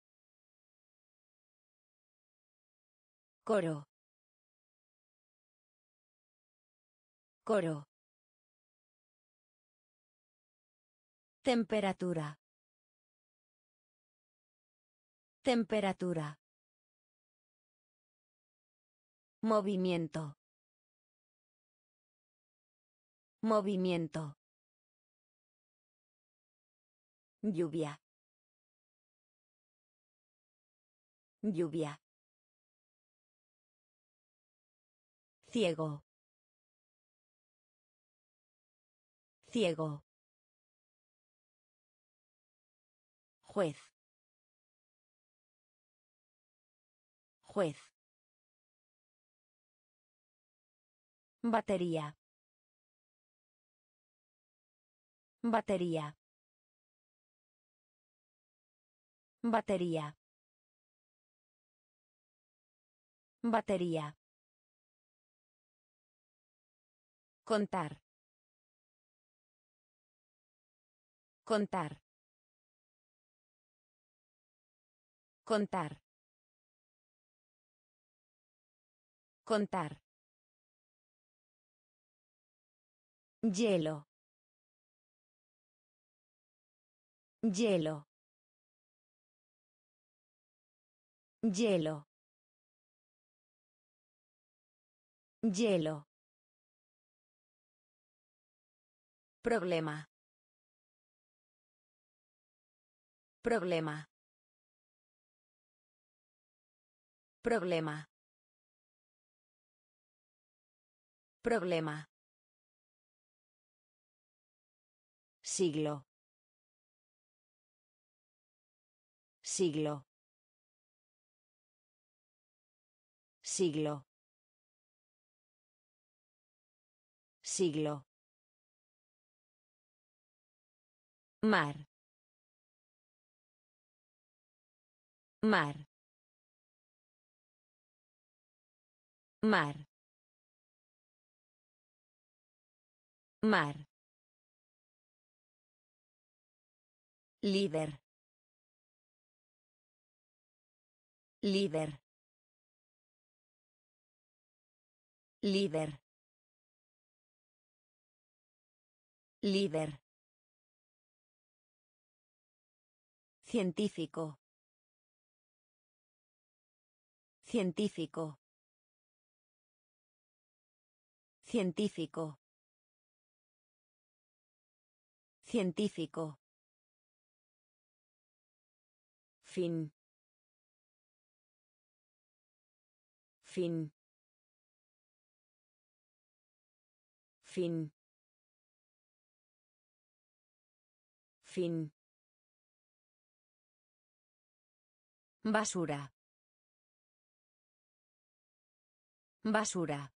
Coro. Coro. Temperatura. Temperatura. Movimiento. Movimiento. Lluvia. Lluvia. Ciego. Ciego. Juez. Juez. Batería. Batería. Batería. Batería. Contar. Contar. Contar. Contar. Hielo. Hielo. Hielo. Hielo. Problema. Problema. Problema. Problema. Siglo. Siglo. Siglo. Siglo. Mar. Mar. Mar. Mar. Líder. Líder. Líder. Líder. Científico. Científico. Científico. Científico. Fin. Fin. Fin. Fin. Basura. Basura.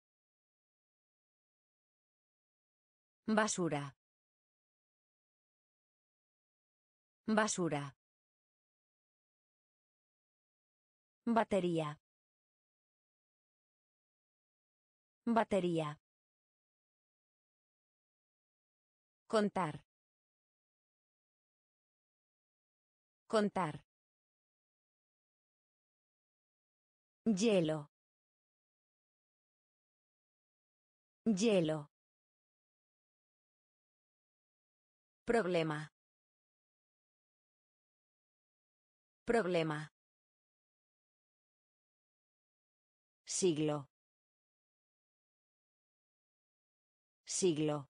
Basura. Basura. Batería. Batería. Contar. Contar. Hielo. Hielo. Problema. Problema. Siglo. Siglo.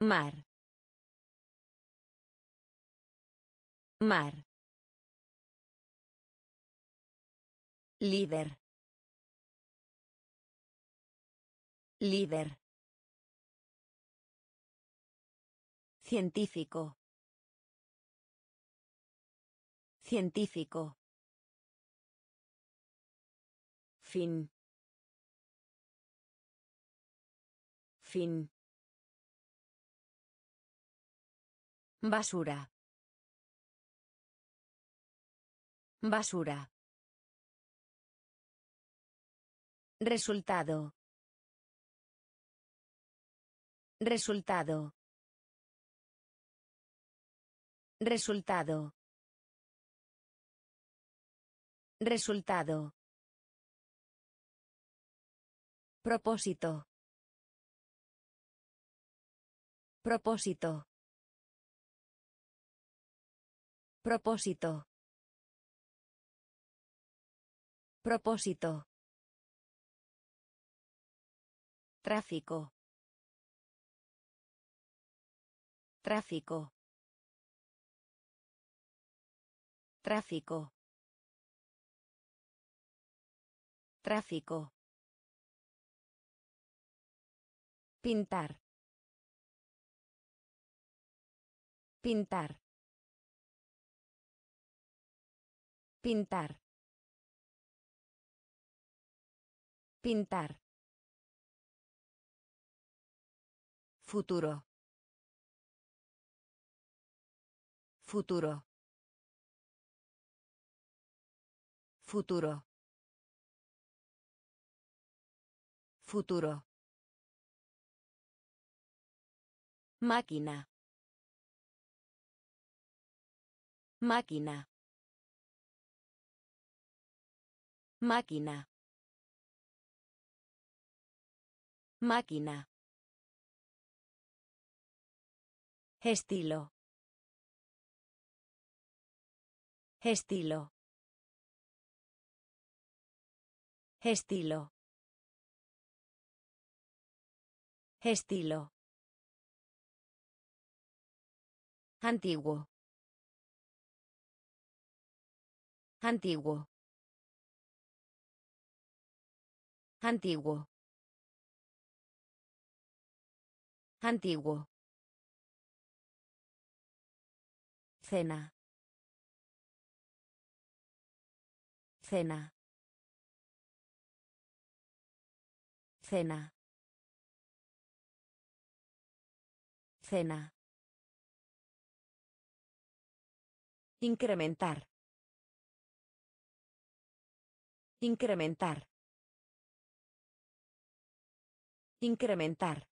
Mar. Mar. Líder. Líder. Científico. Científico. Fin. Fin. Basura. Basura. Resultado. Resultado. Resultado. Resultado. Propósito. Propósito. Propósito. Propósito. Tráfico. Tráfico. Tráfico. Tráfico. Pintar. Pintar. Pintar. Pintar. Futuro. Futuro. Futuro. Futuro. Máquina. Máquina. Máquina. Máquina. Estilo. Estilo. Estilo. Estilo. Antiguo. Antiguo. Antiguo. Antiguo. Cena. Cena. Cena. Cena. Incrementar. Incrementar. Incrementar.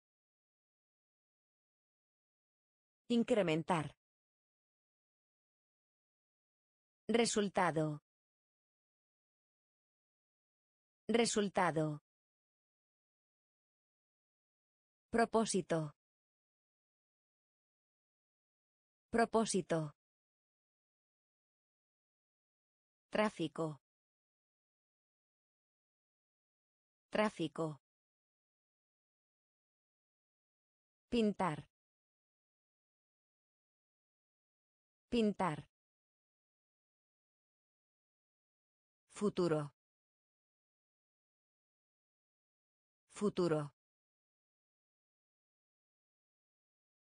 Incrementar. Resultado. Resultado. Propósito. Propósito. Tráfico. Tráfico. Pintar. Pintar. Futuro. Futuro.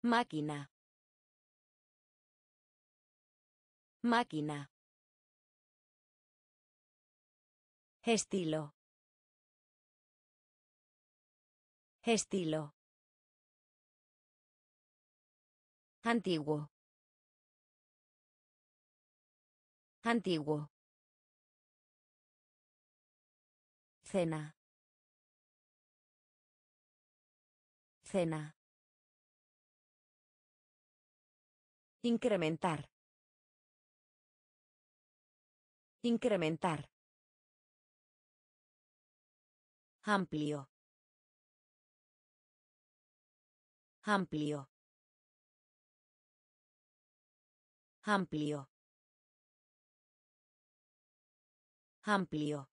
Máquina. Máquina. Estilo. Estilo. Antiguo. Antiguo. Cena. Cena. Incrementar. Incrementar. Amplio. Amplio. Amplio. Amplio.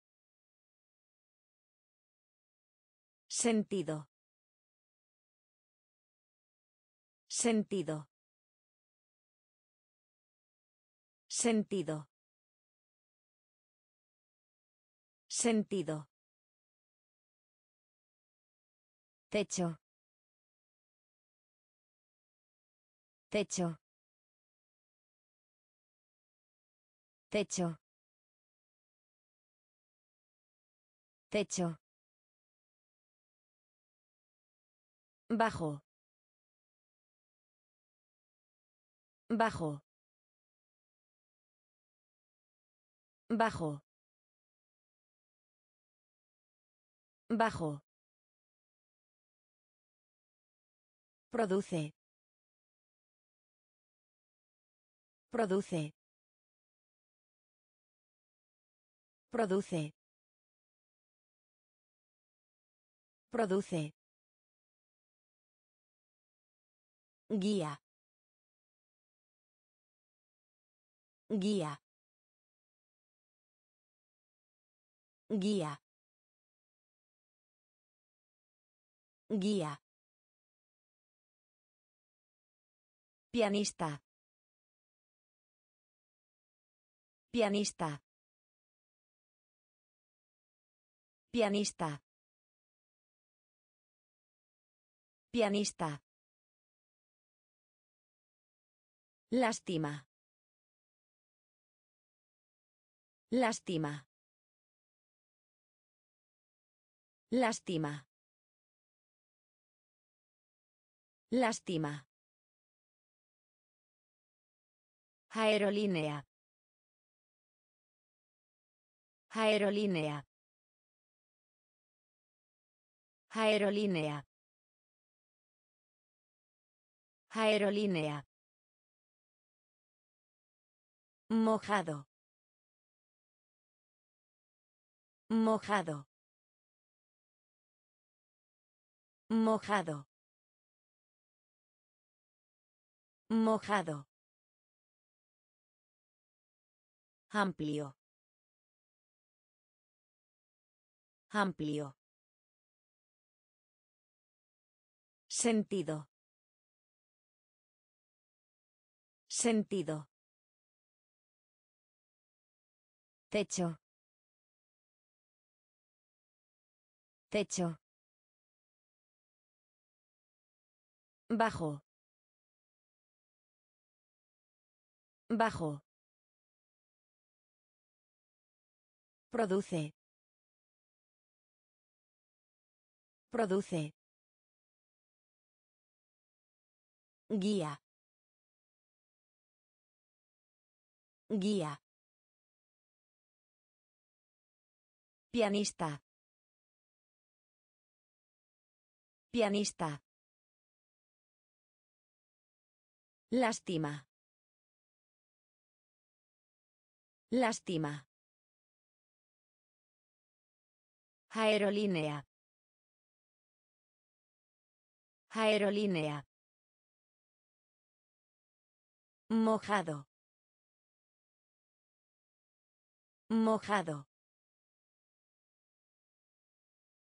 Sentido. Sentido. Sentido. Sentido. Techo. Techo. Techo. Techo. Bajo. Bajo. Bajo. Bajo. Produce. Produce. Produce. Produce. Guía. Guía. Guía. Guía. Pianista. Pianista. Pianista. Pianista. Lástima. Lástima. Lástima. Lástima. Aerolínea. Aerolínea. Aerolínea. Aerolínea. Mojado. Mojado. Mojado. Mojado. Amplio. Amplio. Sentido. Sentido. Techo. Techo. Bajo. Bajo. Produce. Produce. Guía. Guía. Pianista. Pianista. Lástima. Lástima. Aerolínea. Aerolínea. Mojado. Mojado.